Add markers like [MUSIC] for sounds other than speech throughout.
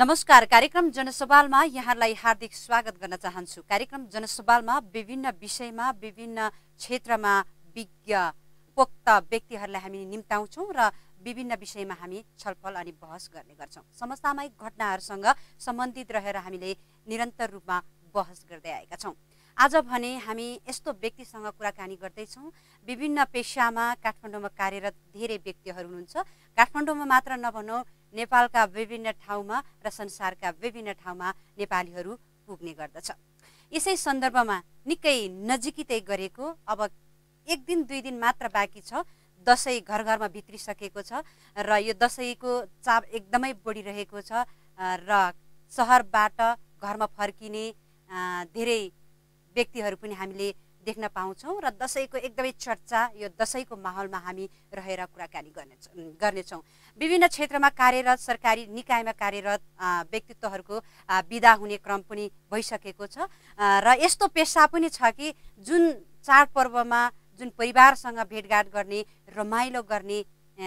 नमस्कार कार्यक्रम जनसवालमा यहाँलाई हार्दिक स्वागत गर्न चाहन्छु। कार्यक्रम जनसवालमा विभिन्न विषयमा विभिन्न क्षेत्रमा विज्ञ पोक्त व्यक्तिहरूलाई हामी निम्ताउँछौँ र विभिन्न विषयमा हामी छलफल अनि बहस गर्ने गर्छौँ। समसामयिक घटनाहरूसँग सम्बन्धित रहेर हामीले निरन्तर रूपमा बहस गर्दै आएका छौँ। आज भने हामी यस्तो व्यक्तिसँग कुराकानी गर्दैछौँ। विभिन्न पेसामा काठमाडौँमा कार्यरत धेरै व्यक्तिहरू हुनुहुन्छ। काठमाडौँमा मात्र नभनौँ नेपालका विभिन्न ठाउँमा र संसारका विभिन्न ठाउँमा नेपालीहरू पुग्ने गर्दछ। यसै सन्दर्भमा निकै नजिकिँदै गरेको अब एक दिन दुई दिन मात्र बाँकी छ। दसैँ घर घरमा भित्रिसकेको छ र यो दसैँको चाप एकदमै बढिरहेको छ र सहरबाट घरमा फर्किने धेरै व्यक्तिहरू पनि हामीले देख्न पाउँछौँ र दसैँको एकदमै चर्चा यो दसैँको माहौलमा हामी रहेर कुराकानी गर्ने गर्नेछौँ। विभिन्न क्षेत्रमा कार्यरत सरकारी निकायमा कार्यरत व्यक्तित्वहरूको विदा हुने क्रम पनि भइसकेको छ। र यस्तो पेसा पनि छ कि जुन चाडपर्वमा जुन परिवारसँग भेटघाट गर्ने रमाइलो गर्ने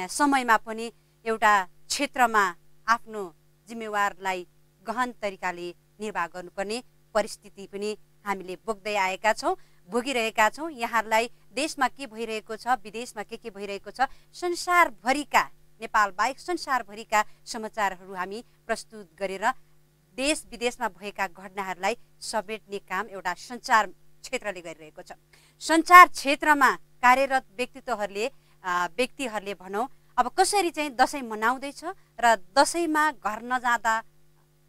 समयमा पनि एउटा क्षेत्रमा आफ्नो जिम्मेवारलाई गहन तरिकाले निर्वाह गर्नुपर्ने परिस्थिति पनि हामीले बोक्दै आएका छौँ। भोगिरहेका छौँ। यहाँहरूलाई देशमा के भइरहेको छ विदेशमा के के भइरहेको छ संसारभरिका नेपाल बाहेक संसारभरिका समाचारहरू हामी प्रस्तुत गरेर देश विदेशमा भएका घटनाहरूलाई समेट्ने काम एउटा सञ्चार क्षेत्रले गरिरहेको छ। सञ्चार क्षेत्रमा कार्यरत व्यक्तित्वहरूले व्यक्तिहरूले भनौँ अब कसरी चाहिँ दसैँ मनाउँदैछ र दसैँमा घर नजाँदा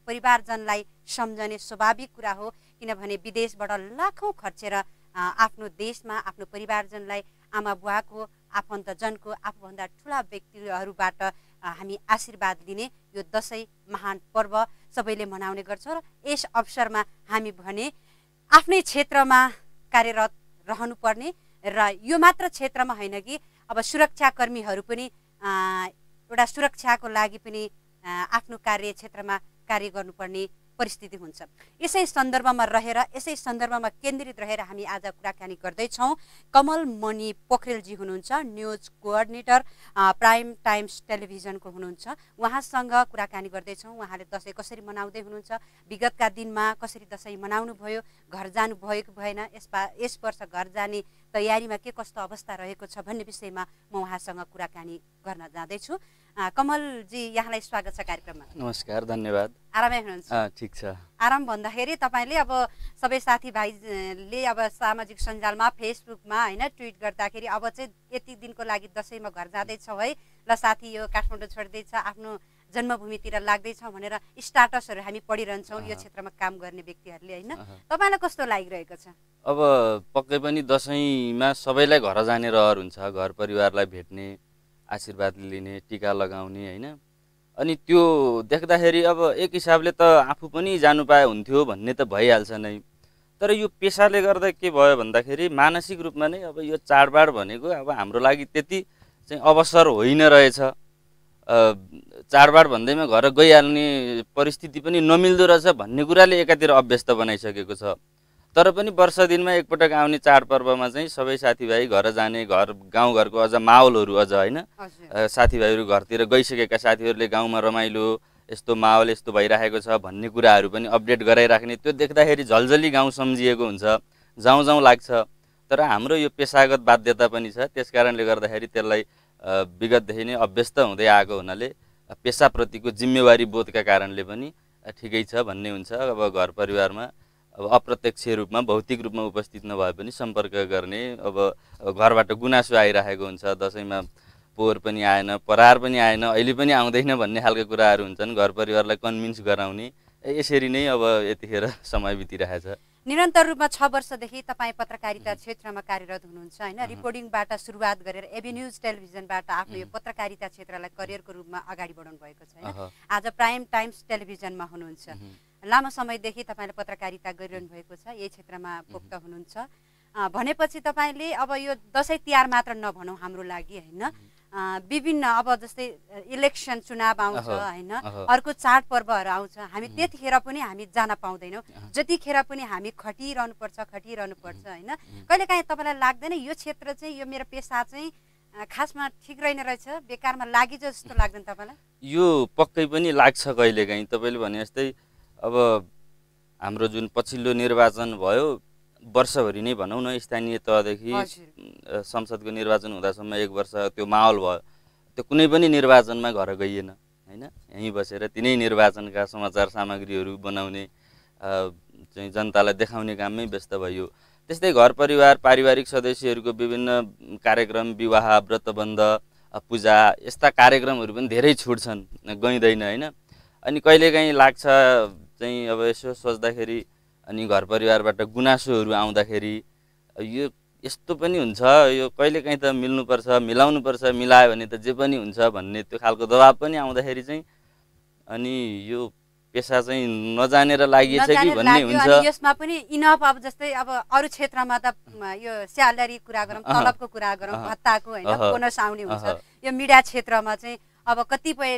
परिवारजनलाई सम्झने स्वाभाविक कुरा हो किनभने विदेशबाट लाखौँ खर्चेर आफ्नो देशमा आफ्नो परिवारजनलाई आमा बुवाको आफन्तजनको आफूभन्दा ठुला व्यक्तिहरूबाट हामी आशीर्वाद लिने यो दसैँ महान पर्व सबैले मनाउने गर्छौँ र यस अवसरमा हामी भने आफ्नै क्षेत्रमा कार्यरत रहनुपर्ने र यो मात्र क्षेत्रमा होइन कि अब सुरक्षाकर्मीहरू पनि एउटा सुरक्षाको लागि पनि आफ्नो कार्य क्षेत्रमा कार्य गर्नुपर्ने परिस्थिति हुन्छ। यसै सन्दर्भमा रहेर यसै सन्दर्भमा केन्द्रित रहेर हामी आज कुराकानी गर्दैछौँ। कमल मणि पोखरेलजी हुनुहुन्छ न्युज कोअर्डिनेटर प्राइम टाइम्स टेलिभिजनको हुनुहुन्छ। उहाँसँग कुराकानी गर्दैछौँ। उहाँले दसैँ कसरी मनाउँदै हुनुहुन्छ विगतका दिनमा कसरी दसैँ मनाउनु भयो घर जानु भएको भएन यसपा यस वर्ष घर जाने तयारीमा के कस्तो अवस्था रहेको छ भन्ने विषयमा म उहाँसँग कुराकानी गर्न जाँदैछु। कमलजी यहाँलाई स्वागत छ कार्यक्रममा। नमस्कार धन्यवाद। आरामै हुनुहुन्छ? ठिक छ। आराम भन्दाखेरि तपाईँले अब सबै साथीभाइले अब सामाजिक सञ्जालमा फेसबुकमा होइन ट्विट गर्दाखेरि अब चाहिँ यति दिनको लागि दसैँमा घर जाँदैछौँ है ल साथी यो काठमाडौँ छोड्दैछ आफ्नो जन्मभूमितिर लाग्दैछौँ भनेर स्टाटसहरू हामी पढिरहन्छौँ यो क्षेत्रमा काम गर्ने व्यक्तिहरूले होइन। तपाईँलाई कस्तो लागिरहेको छ? अब पक्कै पनि दसैँमा सबैलाई घर जाने रहर हुन्छ घर परिवारलाई भेट्ने। आशीर्वाद लिने टिका लगाउने होइन? अनि त्यो देख्दाखेरि अब एक हिसाबले त आफू पनि जानु पाए हुन्थ्यो भन्ने त भइहाल्छ नै। तर यो पेसाले गर्दा के भयो भन्दाखेरि मानसिक रूपमा नै अब यो चाडबाड भनेको अब हाम्रो लागि त्यति चाहिँ अवसर होइन रहेछ। चाडबाड भन्दैमा घर गइहाल्ने परिस्थिति पनि नमिल्दो रहेछ भन्ने कुराले एकातिर अभ्यस्त बनाइसकेको छ। तर पनि वर्ष दिनमा एकपटक आउने चाडपर्वमा चाहिँ सबै साथीभाइ घर जाने घर गाउँघरको अझ माहौलहरू अझ होइन साथीभाइहरू घरतिर गइसकेका साथीहरूले गाउँमा रमाइलो यस्तो माहौल यस्तो भइरहेको छ भन्ने कुराहरू पनि अपडेट गराइराख्ने त्यो देख्दाखेरि झल्झली गाउँ सम्झिएको हुन्छ जाउँ जाउँ लाग्छ। तर हाम्रो यो पेसागत बाध्यता पनि छ त्यस कारणले गर्दाखेरि त्यसलाई विगतदेखि नै अभ्यस्त हुँदै आएको हुनाले पेसाप्रतिको जिम्मेवारी बोधका कारणले पनि ठिकै छ भन्ने हुन्छ। अब घर परिवारमा अब अप्रत्यक्ष रूपमा भौतिक रूपमा उपस्थित नभए पनि सम्पर्क गर्ने अब घरबाट गुनासो आइरहेको हुन्छ। दसैँमा पोहोर पनि आएन परार पनि आएन अहिले पनि आउँदैन भन्ने खालको कुराहरू हुन्छन्। घर परिवारलाई कन्भिन्स गराउने। यसरी नै अब यतिखेर समय बितिरहेछ। निरन्तर रूपमा छ वर्षदेखि तपाईँ पत्रकारिता क्षेत्रमा कार्यरत हुनुहुन्छ होइन? रिपोर्टिङबाट सुरुवात गरेर एबी न्युज टेलिभिजनबाट आफ्नो यो पत्रकारिता क्षेत्रलाई करियरको रूपमा अगाडि बढाउनु भएको छ आज प्राइम टाइम्स टेलिभिजनमा हुनुहुन्छ। लामो समयदेखि तपाईँले पत्रकारिता गरिरहनु भएको छ यही क्षेत्रमा पोख्त हुनुहुन्छ। भनेपछि तपाईँले अब यो दसैँ तिहार मात्र नभनौँ हाम्रो लागि होइन? विभिन्न अब जस्तै इलेक्सन चुनाव आउँछ होइन? अर्को चाडपर्वहरू आउँछ। हामी त्यतिखेर पनि हामी जान पाउँदैनौँ। जतिखेर पनि हामी खटिरहनु पर्छ खटिरहनु पर्छ होइन कहिलेकाहीँ तपाईँलाई लाग्दैन यो क्षेत्र चाहिँ यो मेरो पेसा चाहिँ खासमा ठिक रहेन रहेछ? बेकारमा लागि जस्तो [LAUGHS] लाग्दैन तपाईँलाई? यो पक्कै पनि लाग्छ कहिलेकाहीँ। तपाईँले भने जस्तै अब हाम्रो जुन पछिल्लो निर्वाचन भयो वर्षभरि नै भनौँ न स्थानीय तहदेखि संसदको निर्वाचन हुँदासम्म एक वर्ष त्यो माहौल भयो। त्यो कुनै पनि निर्वाचनमा घर गइएन होइन? यहीँ बसेर तिनै निर्वाचनका समाचार सामग्रीहरू बनाउने चाहिँ जनतालाई देखाउने काममै व्यस्त भइयो त्यस्तै घर परिवार पारिवारिक सदस्यहरूको विभिन्न कार्यक्रम विवाह व्रतबन्ध पूजा यस्ता कार्यक्रमहरू पनि धेरै छुट्छन् गइँदैन होइन? अनि कहिलेकाहीँ लाग्छ चाहिँ अब यसो सोच्दाखेरि अनि घर परिवारबाट गुनासोहरू आउँदाखेरि यो यस्तो पनि हुन्छ यो कहिलेकाहीँ त मिल्नुपर्छ मिलाउनुपर्छ मिलायो भने त जे पनि हुन्छ भन्ने त्यो खालको दबाब पनि आउँदाखेरि चाहिँ अनि यो पेसा चाहिँ नजानेर लागि कि भन्ने हुन्छ यसमा पनि इनफ अब जस्तै अब अरू क्षेत्रमा त यो स्यालेरी कुरा गरौँ। तलबको कुरा गरौँ। भत्ताको होइन। बोनस आउने हुन्छ। यो मिडिया क्षेत्रमा चाहिँ अब कतिपय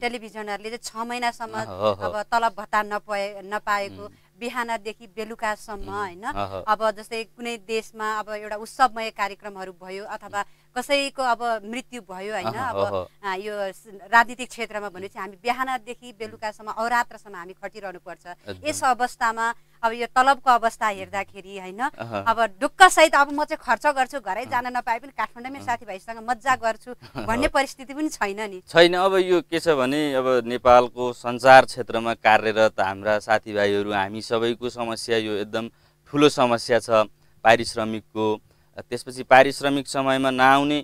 टेलिभिजनहरूले चाहिँ छ महिनासम्म। अब तलब भत्ता नपाए नपाएको बिहानदेखि बेलुकासम्म होइन। अब जस्तै कुनै देशमा अब एउटा उत्सवमय कार्यक्रमहरू भयो अथवा कसैको अब मृत्यु भयो होइन अब यो राजनीतिक क्षेत्रमा भनेपछि हामी बिहानदेखि बेलुकासम्म अवरात्रसम्म हामी खटिरहनु पर्छ। यस अवस्थामा अब यो तलबको अवस्था हेर्दाखेरि होइन। अब ढुक्क सहित अब म चाहिँ खर्च गर्छु घरै जान नपाए पनि काठमाडौँमै साथीभाइसँग मजा गर्छु भन्ने परिस्थिति पनि छैन नि। छैन। अब यो के छ भने अब नेपालको सञ्चार क्षेत्रमा कार्यरत हाम्रा साथीभाइहरू हामी सबैको समस्या यो एकदम ठुलो समस्या छ। पारिश्रमिकको त्यसपछि पारिश्रमिक समयमा नआउने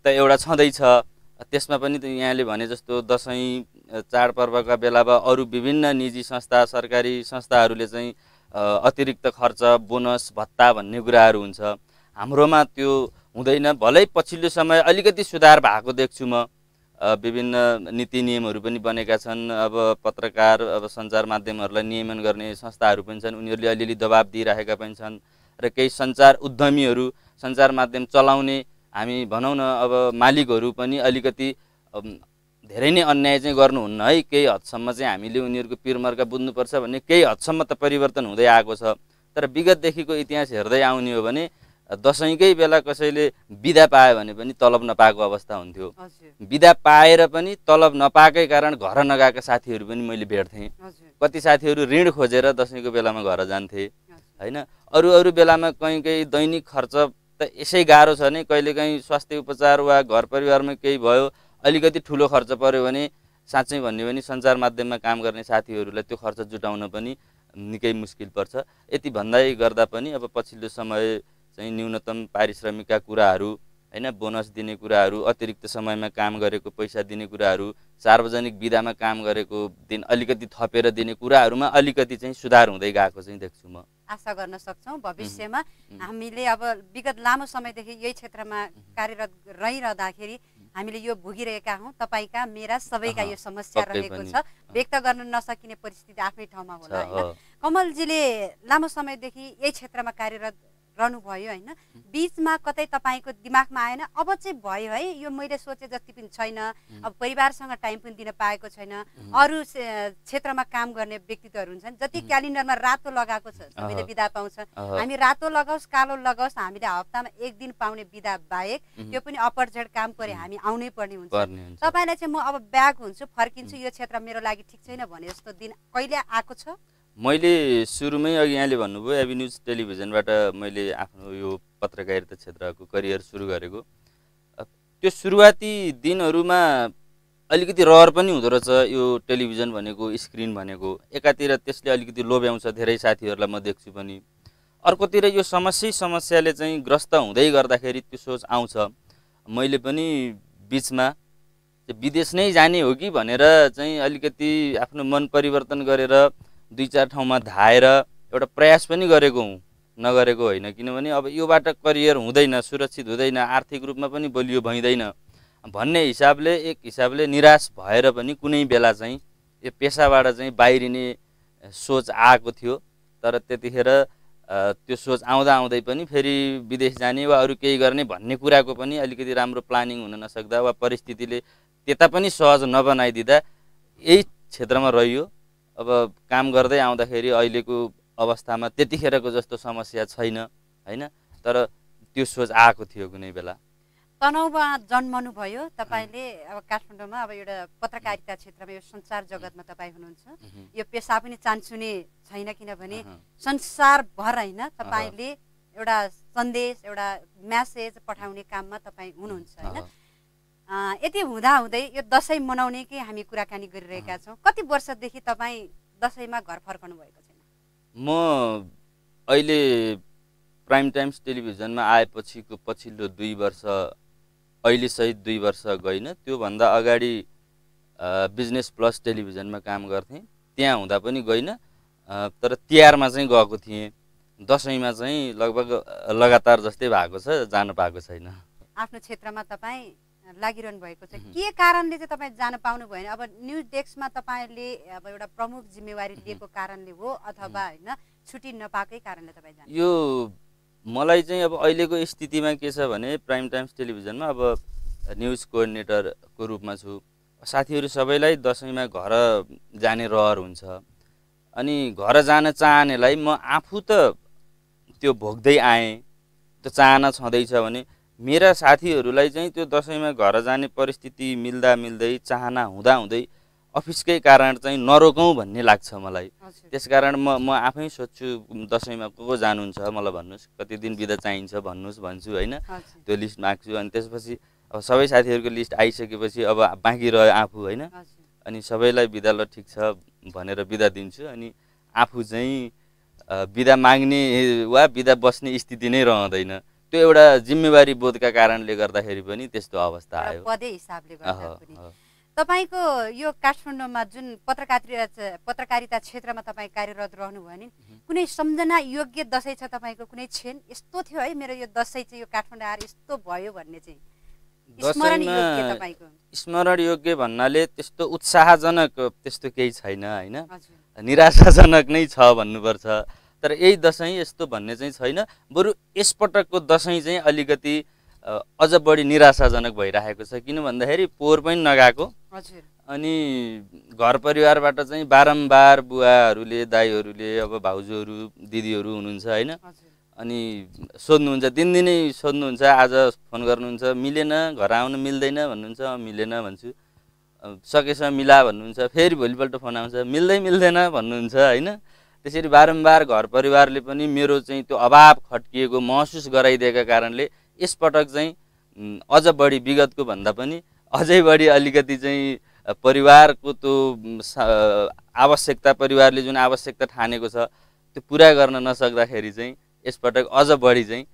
त एउटा छँदैछ। त्यसमा पनि त यहाँले भने जस्तो दसैँ चाडपर्वका बेलामा अरू विभिन्न निजी संस्था सरकारी संस्थाहरूले चाहिँ अतिरिक्त खर्च बोनस भत्ता भन्ने कुराहरू हुन्छ। हाम्रोमा त्यो हुँदैन। भलै पछिल्लो समय अलिकति सुधार भएको देख्छु म। विभिन्न नीति नियमहरू पनि बनेका छन्। अब पत्रकार अब सञ्चार माध्यमहरूलाई नियमन गर्ने संस्थाहरू पनि छन्। उनीहरूले अलिअलि दबाब दिइरहेका पनि छन्। र केही सञ्चार उद्यमीहरू सञ्चार माध्यम चलाउने हामी भनौँ न अब मालिकहरू पनि अलिकति धेरै नै अन्याय चाहिँ गर्नुहुन्न है। केही हदसम्म चाहिँ हामीले उनीहरूको पिरमर्का बुझ्नुपर्छ भन्ने केही हदसम्म त परिवर्तन हुँदै आएको छ। तर विगतदेखिको इतिहास हेर्दै आउने हो भने दसैँकै बेला कसैले बिदा पायो भने पनि तलब नपाएको अवस्था हुन्थ्यो। बिदा पाएर पनि तलब नपाएकै कारण घर नगएका साथीहरू पनि मैले भेट्थेँ। कति साथीहरू ऋण खोजेर दसैँको बेलामा घर जान्थे। होइन? अरू अरू बेलामा कहीँ कहीँ दैनिक खर्च त यसै गाह्रो छ नै। कहिलेकाहीँ स्वास्थ्य उपचार वा घर परिवारमा केही भयो अलिकति ठुलो खर्च पऱ्यो भने साँच्चै भन्यो भने सञ्चार माध्यममा काम गर्ने साथीहरूलाई त्यो खर्च जुटाउन पनि निकै मुस्किल पर्छ। यति भन्दै गर्दा पनि अब पछिल्लो समय चाहिँ न्यूनतम पारिश्रमिकका कुराहरू होइन? बोनस दिने कुराहरू अतिरिक्त समयमा काम गरेको पैसा दिने कुराहरू सार्वजनिक विधामा काम गरेको दिन अलिकति थपेर दिने कुराहरूमा अलिकति चाहिँ सुधार हुँदै गएको चाहिँ देख्छु म। आशा गर्न सक्छौँ। भविष्यमा हामीले अब विगत लामो समयदेखि यही क्षेत्रमा कार्यरत रहिरहँदाखेरि हामीले यो भोगिरहेका हौँ। तपाईँका मेरा सबैका यो समस्या रहेको। छ। व्यक्त गर्न नसकिने परिस्थिति आफ्नै ठाउँमा होला होइन। कमलजीले लामो समयदेखि यही क्षेत्रमा कार्यरत रहनुभयो होइन? बिचमा कतै तपाईँको दिमागमा आएन अब चाहिँ भयो है यो मैले सोचे जति पनि छैन अब परिवारसँग टाइम पनि दिन पाएको छैन अरू क्षेत्रमा काम गर्ने व्यक्तित्वहरू हुन्छन् जति क्यालेन्डरमा रातो लगाएको छ सबैले। बिदा पाउँछ। हामी रातो लगाओस् कालो लगाओस् हामीले हप्तामा एक दिन पाउने बिदा बाहेक त्यो पनि अपरझेड काम परे हामी आउनै पर्ने हुन्छ। तपाईँलाई चाहिँ म अब ब्याक हुन्छु फर्किन्छु यो क्षेत्र मेरो लागि ठिक छैन भने जस्तो दिन कहिले आएको छ? मैले सुरुमै अघि यहाँले भन्नुभयो एबी न्युज टेलिभिजनबाट मैले आफ्नो यो पत्रकारिता क्षेत्रको करियर सुरु गरेको। त्यो सुरुवाती दिनहरूमा अलिकति रहर पनि हुँदो रहेछ यो टेलिभिजन भनेको स्क्रिन भनेको। एकातिर त्यसले अलिकति लोभ्याउँछ धेरै साथीहरूलाई म देख्छु पनि। अर्कोतिर यो समस्या समस्याले चाहिँ ग्रस्त हुँदै गर्दाखेरि त्यो सोच आउँछ। मैले पनि बिचमा विदेश नै जाने हो कि भनेर चाहिँ अलिकति आफ्नो मन परिवर्तन गरेर दुई चार ठाउँमा धाएर एउटा प्रयास पनि गरेको हुँ नगरेको होइन। किनभने अब योबाट करियर हुँदैन सुरक्षित हुँदैन आर्थिक रूपमा पनि बलियो भइँदैन। भन्ने हिसाबले एक हिसाबले निराश भएर पनि कुनै बेला चाहिँ यो पेसाबाट चाहिँ बाहिरिने सोच आएको थियो। तर त्यतिखेर त्यो सोच आउँदा आउँदै पनि फेरि विदेश जाने वा अरू केही गर्ने भन्ने कुराको पनि अलिकति राम्रो प्लानिङ हुन नसक्दा वा परिस्थितिले त्यता पनि सहज नबनाइदिँदा यही क्षेत्रमा रहियो। अब काम गर्दै आउँदाखेरि अहिलेको अवस्थामा त्यतिखेरको जस्तो समस्या छैन होइन? तर त्यो सोच आएको थियो कुनै बेला। तनहुमा जन्मनु भयो तपाईँले अब काठमाडौँमा अब एउटा पत्रकारिता क्षेत्रमा यो संसार जगतमा तपाईँ हुनुहुन्छ। यो पेसा पनि चान्सुने छैन किनभने संसारभर होइन तपाईँले एउटा सन्देश एउटा म्यासेज पठाउने काममा तपाईँ हुनुहुन्छ होइन? यति हुँदा हुँदै यो दसैँ मनाउनेकै हामी कुराकानी गरिरहेका छौँ? कति वर्षदेखि तपाईँ दसैँमा घर फर्कनु भएको छैन? म अहिले प्राइम टाइम्स टेलिभिजनमा आएपछिको पछिल्लो दुई वर्ष अहिलेसहित दुई वर्ष गइनँ त्योभन्दा अगाडि बिजनेस प्लस टेलिभिजनमा काम गर्थेँ। त्यहाँ हुँदा पनि गइनँ तर तिहारमा चाहिँ गएको थिएँ। दसैँमा चाहिँ लगभग लगातार जस्तै भएको छ जान पाएको छैन। आफ्नो क्षेत्रमा तपाईँ लागिरहनु भएको छ। के कारणले चाहिँ तपाईँ जान पाउनु भएन? अब न्युज डेस्कमा तपाईँले अब एउटा प्रमुख जिम्मेवारी लिएको कारणले हो अथवा होइन छुट्टी नपाएकै कारणले तपाईँ जानु यो मलाई चाहिँ अब अहिलेको स्थितिमा के छ भने प्राइम टाइम्स टेलिभिजनमा अब न्युज कोअर्डिनेटरको रूपमा छु। साथीहरू सबैलाई दसैँमा घर जाने रहर हुन्छ। अनि घर जान चाहनेलाई म आफू त त्यो भोग्दै आएँ। त्यो चाहना छँदैछ भने मेरा साथीहरूलाई चाहिँ त्यो दसैँमा घर जाने परिस्थिति मिल्दा मिल्दै चाहना हुँदा हुँदै अफिसकै कारण चाहिँ नरोकौँ भन्ने लाग्छ मलाई। त्यसकारण म म आफै सोध्छु दसैँमा को को जानुहुन्छ मलाई भन्नुहोस् कति दिन बिदा चाहिन्छ भन्नुहोस् भन्छु होइन। त्यो लिस्ट माग्छु अनि त्यसपछि अब सबै साथीहरूको लिस्ट आइसकेपछि अब बाँकी रह्यो आफू होइन। अनि सबैलाई बिदा ल ठिक छ भनेर बिदा दिन्छु अनि आफू चाहिँ बिदा माग्ने वा बिदा बस्ने स्थिति नै रहँदैन। त्यो एउटा जिम्मेवारी बोधका कारणले गर्दाखेरि पनि त्यस्तो अवस्था आयो। पदे हिसाबले। तपाईँको यो काठमाडौँमा जुन पत्रकारिता पत्रकारिता क्षेत्रमा तपाईँ कार्यरत रहनुभयो नि कुनै सम्झना योग्य दसैँ छ तपाईँको? कुनै क्षण यस्तो थियो है मेरो यो दसैँ चाहिँ यो काठमाडौँ आएर यस्तो भयो भन्ने चाहिँ। स्मरण योग्य भन्नाले त्यस्तो उत्साहजनक त्यस्तो केही छैन होइन? निराशाजनक नै छ भन्नुपर्छ। तर यही दसैँ यस्तो भन्ने चाहिँ छैन। बरु यसपटकको दसैँ चाहिँ अलिकति अझ बढी निराशाजनक भइरहेको छ। किन भन्दाखेरि पोहोर पनि नगएको। अनि घर परिवारबाट चाहिँ बारम्बार बुवाहरूले दाईहरूले अब भाउजूहरू दिदीहरू हुनुहुन्छ होइन? अनि सोध्नुहुन्छ दिनदिनै सोध्नुहुन्छ आज फोन गर्नुहुन्छ मिलेन घर आउनु मिल्दैन भन्नुहुन्छ "अँ, मिलेन भन्छु। सकेसम्म मिला भन्नुहुन्छ फेरि भोलिपल्ट फोन आउँछ मिल्दै मिल्दैन भन्नुहुन्छ होइन? त्यसरी बारम्बार घर परिवारले पनि मेरो चाहिँ त्यो अभाव खट्किएको महसुस गराइदिएका कारणले यसपटक चाहिँ अझ बढी विगतको भन्दा पनि अझै बढी अलिकति चाहिँ परिवारको त्यो आवश्यकता परिवारले जुन आवश्यकता ठानेको छ त्यो पुरा गर्न नसक्दाखेरि चाहिँ यसपटक अझ बढी चाहिँ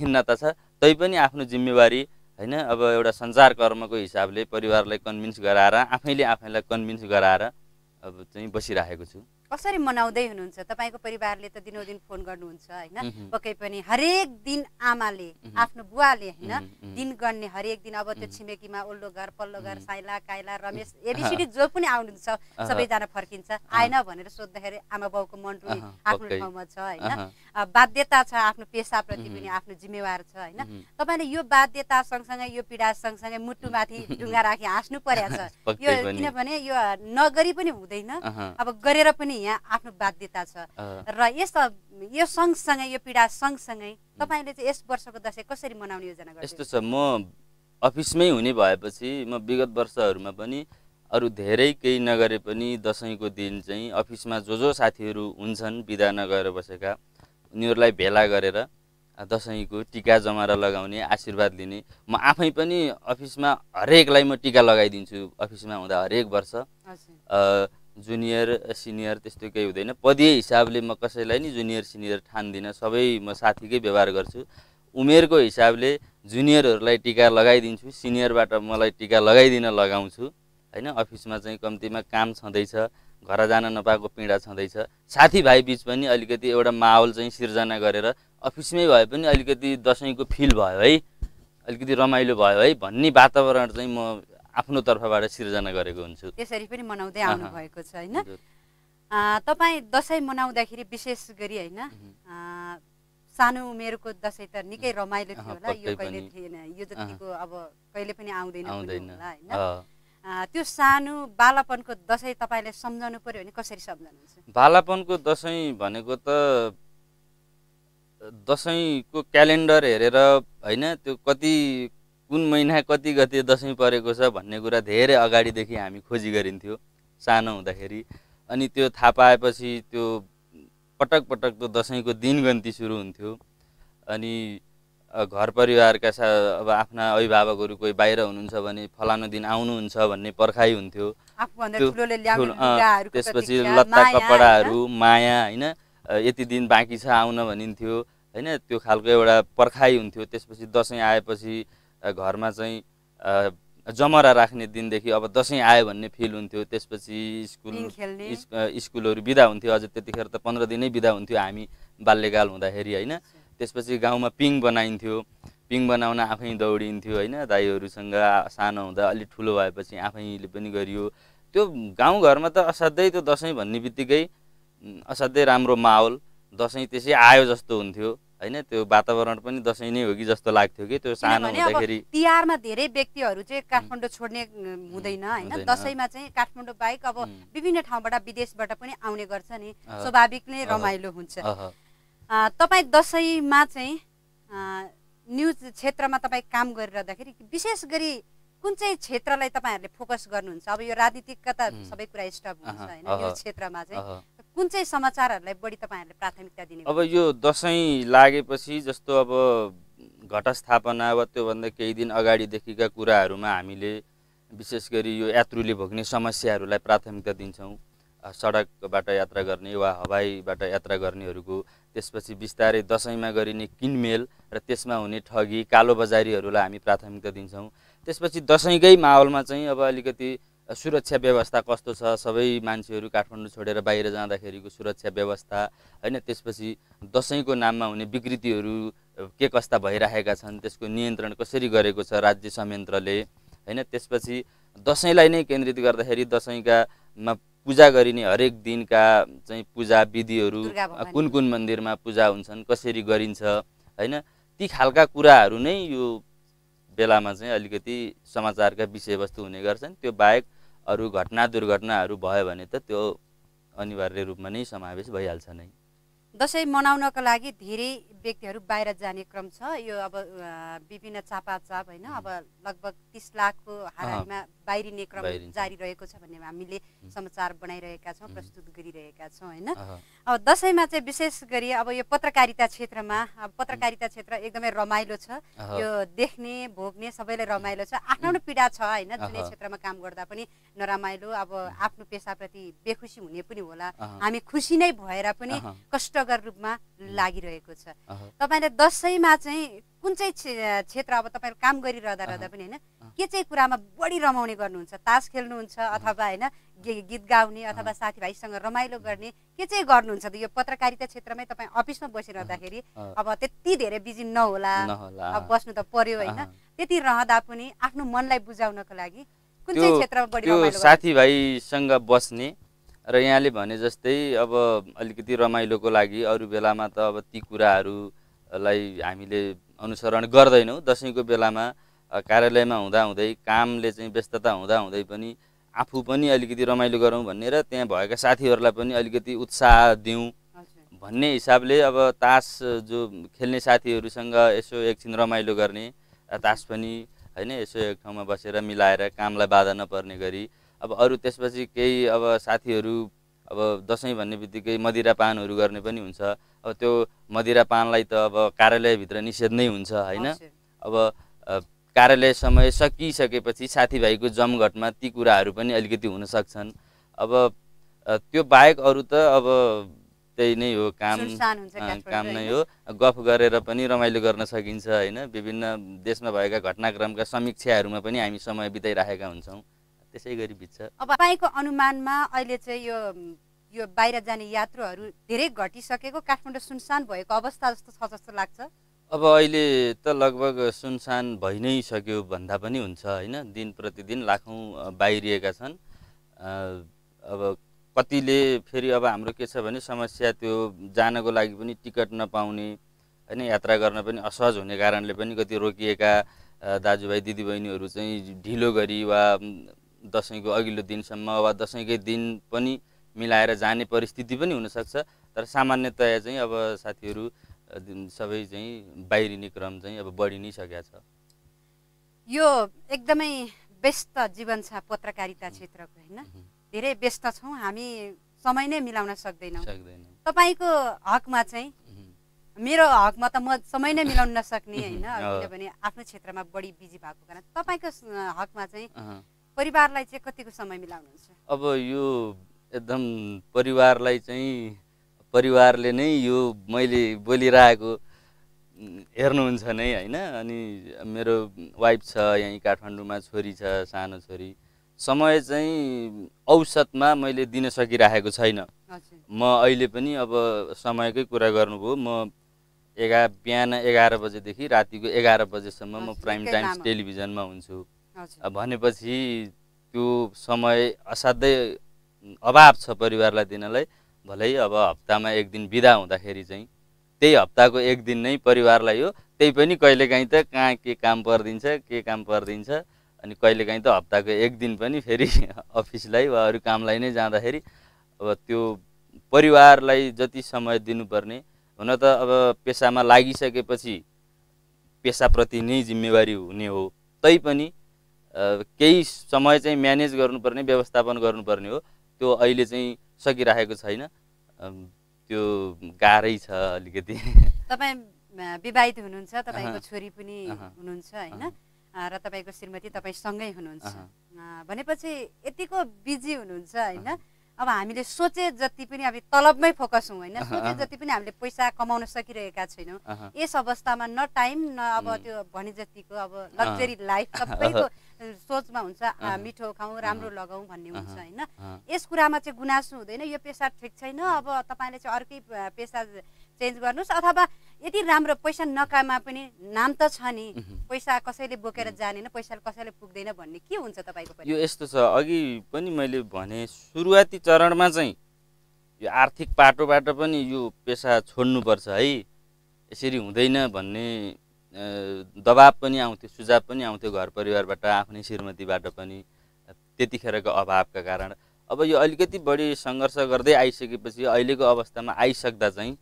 खिन्नता छ। तैपनि आफ्नो जिम्मेवारी होइन अब एउटा सञ्चार कर्मको हिसाबले परिवारलाई कन्भिन्स गराएर आफैले आफैलाई कन्भिन्स गराएर अब चाहिँ बसिरहेको छु। कसरी मनाउँदै हुनुहुन्छ तपाईँको परिवारले त दिनौदिन फोन गर्नुहुन्छ होइन। पक्कै पनि हरेक दिन आमाले। आफ्नो बुवाले होइन। दिन गर्ने हरेक दिन अब त्यो। छिमेकीमा ओल्लो घर पल्लो घर। साइला काइला रमेश एबिसिडी [LAUGHS] जो पनि आउनुहुन्छ। सबैजना फर्किन्छ आएन भनेर सोद्धाखेरि आमा बाउको मन अहँ, आफ्नो। ठाउँमा छ होइन बाध्यता छ आफ्नो पेसाप्रति। पनि आफ्नो जिम्मेवार छ होइन। तपाईँले यो बाध्यता सँगसँगै यो पीडा सँगसँगै मुटुमाथि ढुङ्गा राखी हाँस्नु परेको छ [LAUGHS] यो पनि। किनभने यो नगरी पनि हुँदैन अब गरेर पनि यहाँ आफ्नो बाध्यता छ। र यस यो सँगसँगै यो पीडा सँगसँगै तपाईँले चाहिँ यस वर्षको दसैँ कसरी मनाउने योजना यस्तो गर्छ छ म अफिसमै हुने भएपछि म विगत वर्षहरूमा पनि अरू धेरै केही नगरे पनि दसैँको दिन चाहिँ अफिसमा जो जो साथीहरू हुन्छन् बिदा नगएर बसेका उनीहरूलाई भेला गरेर दसैँको टिका जमारा लगाउने आशीर्वाद लिने म आफै पनि अफिसमा हरेकलाई म टिका लगाइदिन्छु अफिसमा हुँदा हरेक वर्ष। जुनियर सिनियर त्यस्तो केही हुँदैन। पदीय हिसाबले म कसैलाई नि जुनियर सिनियर ठान्दिनँ। सबै म साथीकै व्यवहार गर्छु। उमेरको हिसाबले जुनियरहरूलाई टिका लगाइदिन्छु। सिनियरबाट मलाई टिका लगाइदिन लगाउँछु। होइन अफिसमा चाहिँ कम्तीमा काम छँदैछ। घर जान नपाएको पीडा छँदैछ। साथीभाइ बिच पनि अलिकति एउटा माहौल चाहिँ सिर्जना गरेर अफिसमै भए पनि अलिकति दसैँको फिल भयो है। अलिकति रमाइलो भयो है। भन्ने वातावरण चाहिँ म आफ्नो तर्फबाट सिर्जना गरेको हुन्छु। त्यसरी पनि मनाउँदै। आउनु भएको छ होइन? तपाईँ दसैँ मनाउँदाखेरि विशेष गरी होइन? सानो उमेरको दसैँ त निकै रमाइलो थियो होला। यो कहिले। थिएन। यो जतिको अब कहिले पनि आउँदैन होला होइन? त्यो सानो बालापनको दसैँ तपाईँले सम्झाउनु पर्यो भने कसरी सम्झाउनुहुन्छ बालापनको दसैँ भनेको त दसैँको क्यालेन्डर हेरेर होइन त्यो कति कुन महिना कति गते दसैँ परेको छ भन्ने कुरा धेरै अगाडिदेखि हामी खोजी गरिन्थ्यो सानो हुँदाखेरि। अनि त्यो थाहा पाएपछि त्यो पटक पटक त्यो दसैँको दिनगन्ती सुरु हुन्थ्यो। अनि घर परिवारका सा अब आफ्ना अभिभावकहरू कोही बाहिर हुनुहुन्छ भने फलानु दिन आउनुहुन्छ भन्ने पर्खाइ हुन्थ्यो। त्यसपछि लत्ता? कपडाहरू माया होइन? यति दिन बाँकी छ आउन भनिन्थ्यो होइन? त्यो खालको एउटा पर्खाइ हुन्थ्यो। त्यसपछि दसैँ आएपछि घरमा चाहिँ जमरा राख्ने दिनदेखि अब दसैँ आयो भन्ने फिल हुन्थ्यो। त्यसपछि स्कुल स्कुलहरू बिदा हुन्थ्यो। अझ त्यतिखेर त पन्ध्र दिनै बिदा हुन्थ्यो हामी बाल्यकाल हुँदाखेरि होइन? त्यसपछि गाउँमा पिङ बनाइन्थ्यो। पिङ बनाउन आफै दौडिन्थ्यो होइन? दाईहरूसँग सानो हुँदा अलिक ठुलो भएपछि आफैले पनि गरियो। त्यो गाउँघरमा त असाध्यै त्यो दसैँ भन्ने बित्तिकै असाध्यै राम्रो माहौल। दसैँ त्यसै आयो जस्तो हुन्थ्यो। होइन त्यो वातावरण पनि दसैँ नै हो कि जस्तो लाग्थ्यो कि त्यो सानो हुँदाखेरि। तिहारमा धेरै व्यक्तिहरू चाहिँ काठमाडौँ छोड्ने हुँदैन होइन। दसैँमा चाहिँ काठमाडौँ बाहेक अब विभिन्न ठाउँबाट विदेशबाट पनि आउने गर्छ नि। स्वाभाविक नै। रमाइलो हुन्छ। तपाईँ दसैँमा चाहिँ न्युज क्षेत्रमा तपाईँ काम गरिरहँदाखेरि विशेष गरी कुन चाहिँ क्षेत्रलाई तपाईँहरूले फोकस गर्नुहुन्छ? अब यो त उम्, सबै कुरा स्टप हुन्छ होइन? न्युज क्षेत्रमा चाहिँ। कुन चाहिँ समाचारहरूलाई बढी तपाईँहरूले प्राथमिकता दिने अब यो दसैँ लागेपछि जस्तो अब घटस्थापना वा त्योभन्दा केही दिन अगाडिदेखिका कुराहरूमा हामीले विशेष गरी यो यात्रुले भोग्ने समस्याहरूलाई प्राथमिकता दिन्छौँ। सडकबाट यात्रा गर्ने वा हवाईबाट यात्रा गर्नेहरूको त्यसपछि बिस्तारै दसैँमा गरिने किनमेल र त्यसमा हुने ठगी कालोबजारीहरूलाई हामी प्राथमिकता दिन्छौँ। त्यसपछि दसैँकै माहौलमा चाहिँ अब अलिकति सुरक्षा व्यवस्था कस्तो छ? सबै मान्छेहरू काठमाडौँ छोडेर बाहिर जाँदाखेरिको सुरक्षा व्यवस्था होइन? त्यसपछि दसैँको नाममा हुने विकृतिहरू के कस्ता भइरहेका छन्? त्यसको नियन्त्रण कसरी गरेको छ राज्य संयन्त्रले होइन? त्यसपछि दसैँलाई नै केन्द्रित गर्दाखेरि दसैँका मा पूजा गरिने हरेक दिनका चाहिँ पूजा विधिहरू। कुन कुन मन्दिरमा पूजा हुन्छन् कसरी गरिन्छ होइन? ती खालका कुराहरू नै यो बेलामा चाहिँ अलिकति समाचारका विषयवस्तु हुने गर्छन्। त्यो बाहेक अरू घटना दुर्घटनाहरू भयो भने त त्यो अनिवार्य रूपमा नै समावेश भइहाल्छ नै। दसैँ मनाउनको लागि धेरै व्यक्तिहरू बाहिर जाने क्रम छ। यो अब विभिन्न चापाचाप होइन अब लगभग तिस लाखको हाराहारीमा बाहिरिने क्रम। जारी रहेको छ भन्ने हामीले। समाचार बनाइरहेका छौँ। प्रस्तुत गरिरहेका छौँ होइन। अब दसैँमा चाहिँ विशेष गरी अब यो पत्रकारिता क्षेत्रमा अब पत्रकारिता क्षेत्र एकदमै रमाइलो छ। यो देख्ने भोग्ने सबैलाई रमाइलो छ। आफ्नो आफ्नो पीडा छ होइन जुनै। क्षेत्रमा काम गर्दा पनि नरमाइलो। अब आफ्नो पेसाप्रति बेखुसी हुने पनि होला। हामी खुसी नै भएर पनि अहँ, रूपमा लागिरहेको छ। तपाईँले दसैँमा चाहिँ कुन चाहिँ क्षे- क्षेत्र अब तपाईँहरू काम गरिरहँदा रहँदा। पनि होइन। के चाहिँ कुरामा बढी रमाउने गर्नुहुन्छ? तास खेल्नुहुन्छ अथवा होइन गीत गाउने अथवा साथीभाइसँग रमाइलो गर्ने के चाहिँ गर्नुहुन्छ? त यो पत्रकारिता क्षेत्रमै तपाईँ अफिसमा बसिरहँदाखेरि अब त्यति धेरै बिजी नहोला। अब बस्नु त पर्यो होइन। त्यति रहँदा पनि आफ्नो मनलाई बुझाउनको लागि कुन चाहिँ क्षेत्रमा बढी? साथीभाइसँग बस्ने र यहाँले भने जस्तै अब अलिकति रमाइलोको लागि अरू बेलामा त अब ती कुराहरूलाई हामीले अनुसरण गर्दैनौँ। दसैँको बेलामा कार्यालयमा हुँदाहुँदै कामले चाहिँ व्यस्तता हुँदाहुँदै पनि आफू पनि अलिकति रमाइलो गरौँ भन्ने र त्यहाँ भएका साथीहरूलाई पनि अलिकति उत्साह दिउँ भन्ने हिसाबले अब तास जो खेल्ने साथीहरूसँग यसो एकछिन रमाइलो गर्ने तास पनि होइन यसो एक ठाउँमा बसेर मिलाएर कामलाई बाधा नपर्ने गरी अब अरू त्यसपछि केही अब साथीहरू अब दसैँ भन्ने बित्तिकै मदिरापानहरू गर्ने पनि हुन्छ। अब त्यो मदिरापानलाई त अब कार्यालयभित्र निषेध नै हुन्छ होइन। अब कार्यालय समय सकिसकेपछि साथीभाइको जमघटमा ती कुराहरू पनि अलिकति हुन सक्छन्। अब त्यो बाहेक अरू त अब त्यही नै हो काम काम नै? हो। गफ गरेर पनि रमाइलो गर्न सकिन्छ होइन? विभिन्न देशमा भएका घटनाक्रमका समीक्षाहरूमा पनि हामी समय बिताइराखेका हुन्छौँ। त्यसै गरी बित्छ। अब तपाईँको अनुमानमा अहिले चाहिँ यो यो बाहिर जाने यात्रुहरू धेरै घटिसकेको काठमाडौँ सुनसान भएको अवस्था जस्तो छ जस्तो लाग्छ? अब अहिले त लगभग सुनसान भइ नै सक्यो भन्दा पनि हुन्छ होइन? दिन प्रतिदिन लाखौँ बाहिरिएका छन्। अब कतिले फेरि अब हाम्रो के छ भने समस्या त्यो जानको लागि पनि टिकट नपाउने होइन? यात्रा गर्न पनि असहज हुने कारणले पनि कति रोकिएका दाजुभाइ दिदीबहिनीहरू चाहिँ ढिलो गरी वा दसैँको अघिल्लो दिनसम्म वा दसैँकै दिन पनि मिलाएर जाने परिस्थिति पनि हुनसक्छ। तर सामान्यतया चाहिँ अब साथीहरू सबै चाहिँ बाहिरिने क्रम चाहिँ अब बढी नै सकेको छ। यो एकदमै व्यस्त जीवन छ पत्रकारिता क्षेत्रको होइन? धेरै व्यस्त छौँ हामी समय नै मिलाउन सक्दैनौँ। तपाईँको हकमा चाहिँ मेरो हकमा त म समय नै मिलाउन नसक्ने [LAUGHS] होइन। किनभने आफ्नो क्षेत्रमा बढी बिजी भएको कारण तपाईँको हकमा चाहिँ। परिवारलाई चाहिँ कतिको समय मिलाउनुहुन्छ? अब यो एकदम परिवारलाई चाहिँ परिवारले नै यो मैले बोलिरहेको हेर्नुहुन्छ नै होइन? अनि मेरो वाइफ छ यहीँ काठमाडौँमा छोरी छ सानो छोरी। समय चाहिँ औसतमा मैले दिन सकिरहेको छैन। म अहिले पनि अब समयकै कुरा गर्नुभयो। म एघार बिहान एघार बजेदेखि रातिको एघार बजेसम्म म प्राइम टाइम्स। टेलिभिजनमा हुन्छु। भनेपछि त्यो समय असाध्यै अभाव छ परिवारलाई दिनलाई। भलै अब हप्तामा एक दिन बिदा हुँदाखेरि चाहिँ त्यही हप्ताको एक दिन नै परिवारलाई हो। त्यही पनि कहिलेकाहीँ त कहाँ के काम परिदिन्छ के काम परिदिन्छ अनि कहिलेकाहीँ त हप्ताको एक दिन पनि फेरि [LAUGHS] अफिसलाई वा अरू कामलाई नै जाँदाखेरि अब त्यो परिवारलाई जति समय दिनुपर्ने हुन त अब पेसामा लागिसकेपछि पेसाप्रति नै जिम्मेवारी हुने हो। तैपनि केही समय चाहिँ म्यानेज गर्नुपर्ने व्यवस्थापन गर्नुपर्ने हो। त्यो अहिले चाहिँ सकिरहेको छैन। त्यो गाह्रै छ अलिकति। तपाईँ विवाहित हुनुहुन्छ तपाईँको। छोरी पनि। हुनुहुन्छ होइन? र तपाईँको श्रीमती तपाईँसँगै हुनुहुन्छ। भनेपछि यतिको बिजी हुनुहुन्छ होइन? अब हामीले सोचे जति पनि अब तलबमै फोकस हौँ होइन? सोचे। जति पनि हामीले पैसा कमाउन सकिरहेका छैनौँ। यस अवस्थामा न टाइम न अब. त्यो भने जतिको अब लग्जरी लाइफ सबैको सोचमा हुन्छ। मिठो खाउँ राम्रो लगाउँ भन्ने हुन्छ। होइन। यस कुरामा चाहिँ गुनासो हुँदैन यो पेसा ठिक छैन। अब तपाईँले चाहिँ अर्कै पेसा चेन्ज गर्नुहोस् अथवा यति राम्रो पैसा नकामा पनि नाम त छ नि। पैसा कसैले बोकेर जानेन पैसा कसैले पुग्दैन भन्ने के हुन्छ तपाईँको यो यस्तो छ। अघि पनि मैले भने सुरुवाती चरणमा चाहिँ यो आर्थिक पाटोबाट पनि यो पेसा छोड्नुपर्छ है। यसरी हुँदैन भन्ने दबाब पनि आउँथ्यो सुझाव पनि आउँथ्यो घर परिवारबाट आफ्नै श्रीमतीबाट पनि त्यतिखेरको अभावका कारण। अब यो अलिकति बढी सङ्घर्ष गर्दै आइसकेपछि अहिलेको अवस्थामा आइसक्दा चाहिँ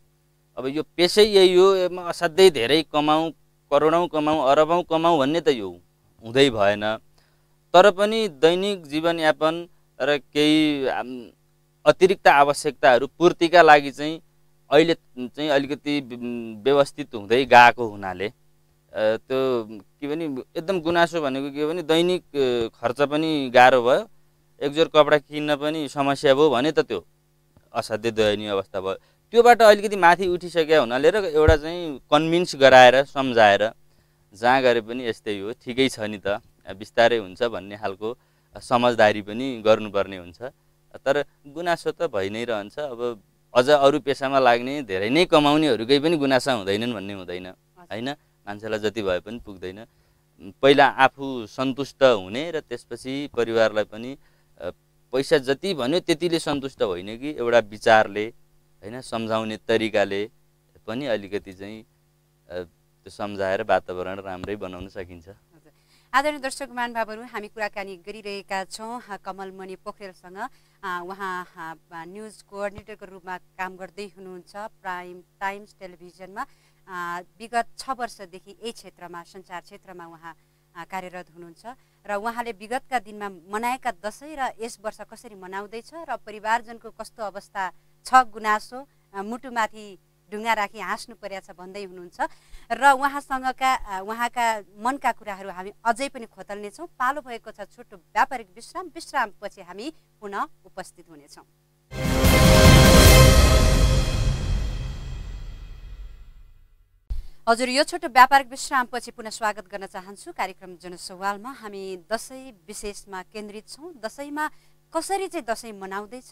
अब यो पेसै यही हो यसमा असाध्यै धेरै कमाउँ करोडौँ कमाउँ अरबौँ कमाउँ भन्ने त यो हुँदै भएन। तर पनि दैनिक जीवनयापन र केही अतिरिक्त आवश्यकताहरू पूर्तिका लागि चाहिँ अहिले चाहिँ अलिकति व्यवस्थित हुँदै गएको हुनाले त्यो के भने एकदम गुनासो भनेको के हो भने दैनिक खर्च पनि गाह्रो भयो। एकजोर कपडा किन्न पनि समस्या भयो भने त त्यो असाध्यै दयनीय अवस्था भयो। त्योबाट अलिकति माथि उठिसकेका हुनाले र एउटा चाहिँ कन्भिन्स गराएर सम्झाएर जहाँ गरे पनि यस्तै हो। ठिकै छ नि त। बिस्तारै हुन्छ भन्ने खालको समझदारी पनि गर्नुपर्ने हुन्छ। तर गुनासो त भइ नै रहन्छ। अब अझ अरू पेसामा लाग्ने धेरै नै कमाउनेहरूकै पनि गुनासा हुँदैनन् भन्ने हुँदैन। होइन? मान्छेलाई जति भए पनि पुग्दैन। पहिला आफू सन्तुष्ट हुने र त्यसपछि परिवारलाई पनि पैसा जति भन्यो त्यतिले सन्तुष्ट होइन कि एउटा विचारले होइन सम्झाउने तरिकाले पनि अलिकति चाहिँ त्यो सम्झाएर वातावरण राम्रै बनाउन सकिन्छ। आदरणीय दर्शक महानुभावहरू हामी कुराकानी गरिरहेका छौँ अ, कमल मणि पोखरेलसँग। उहाँ न्युज कोअर्डिनेटरको रूपमा काम गर्दै हुनुहुन्छ प्राइम टाइम्स टेलिभिजनमा। विगत छ वर्षदेखि यही क्षेत्रमा सञ्चार क्षेत्रमा उहाँ कार्यरत हुनुहुन्छ। र उहाँले विगतका दिनमा मनाएका दसैँ र यस वर्ष कसरी मनाउँदैछ र परिवारजनको कस्तो अवस्था छ गुनासो मुटुमाथि ढुङ्गा राखी हाँस्नु परेको छ भन्दै हुनुहुन्छ। र उहाँसँगका उहाँका मनका कुराहरू हामी अझै पनि खोतल्नेछौँ। पालो भएको छ छोटो व्यापारिक विश्राम विश्रामपछि हामी पुनः उपस्थित हुनेछौँ। हजुर यो छोटो व्यापारिक विश्रामपछि पुनः स्वागत गर्न चाहन्छु। कार्यक्रम जनसवालमा हामी दसैँ विशेषमा केन्द्रित छौँ। दसैँमा कसरी चाहिँ दसैँ मनाउँदैछ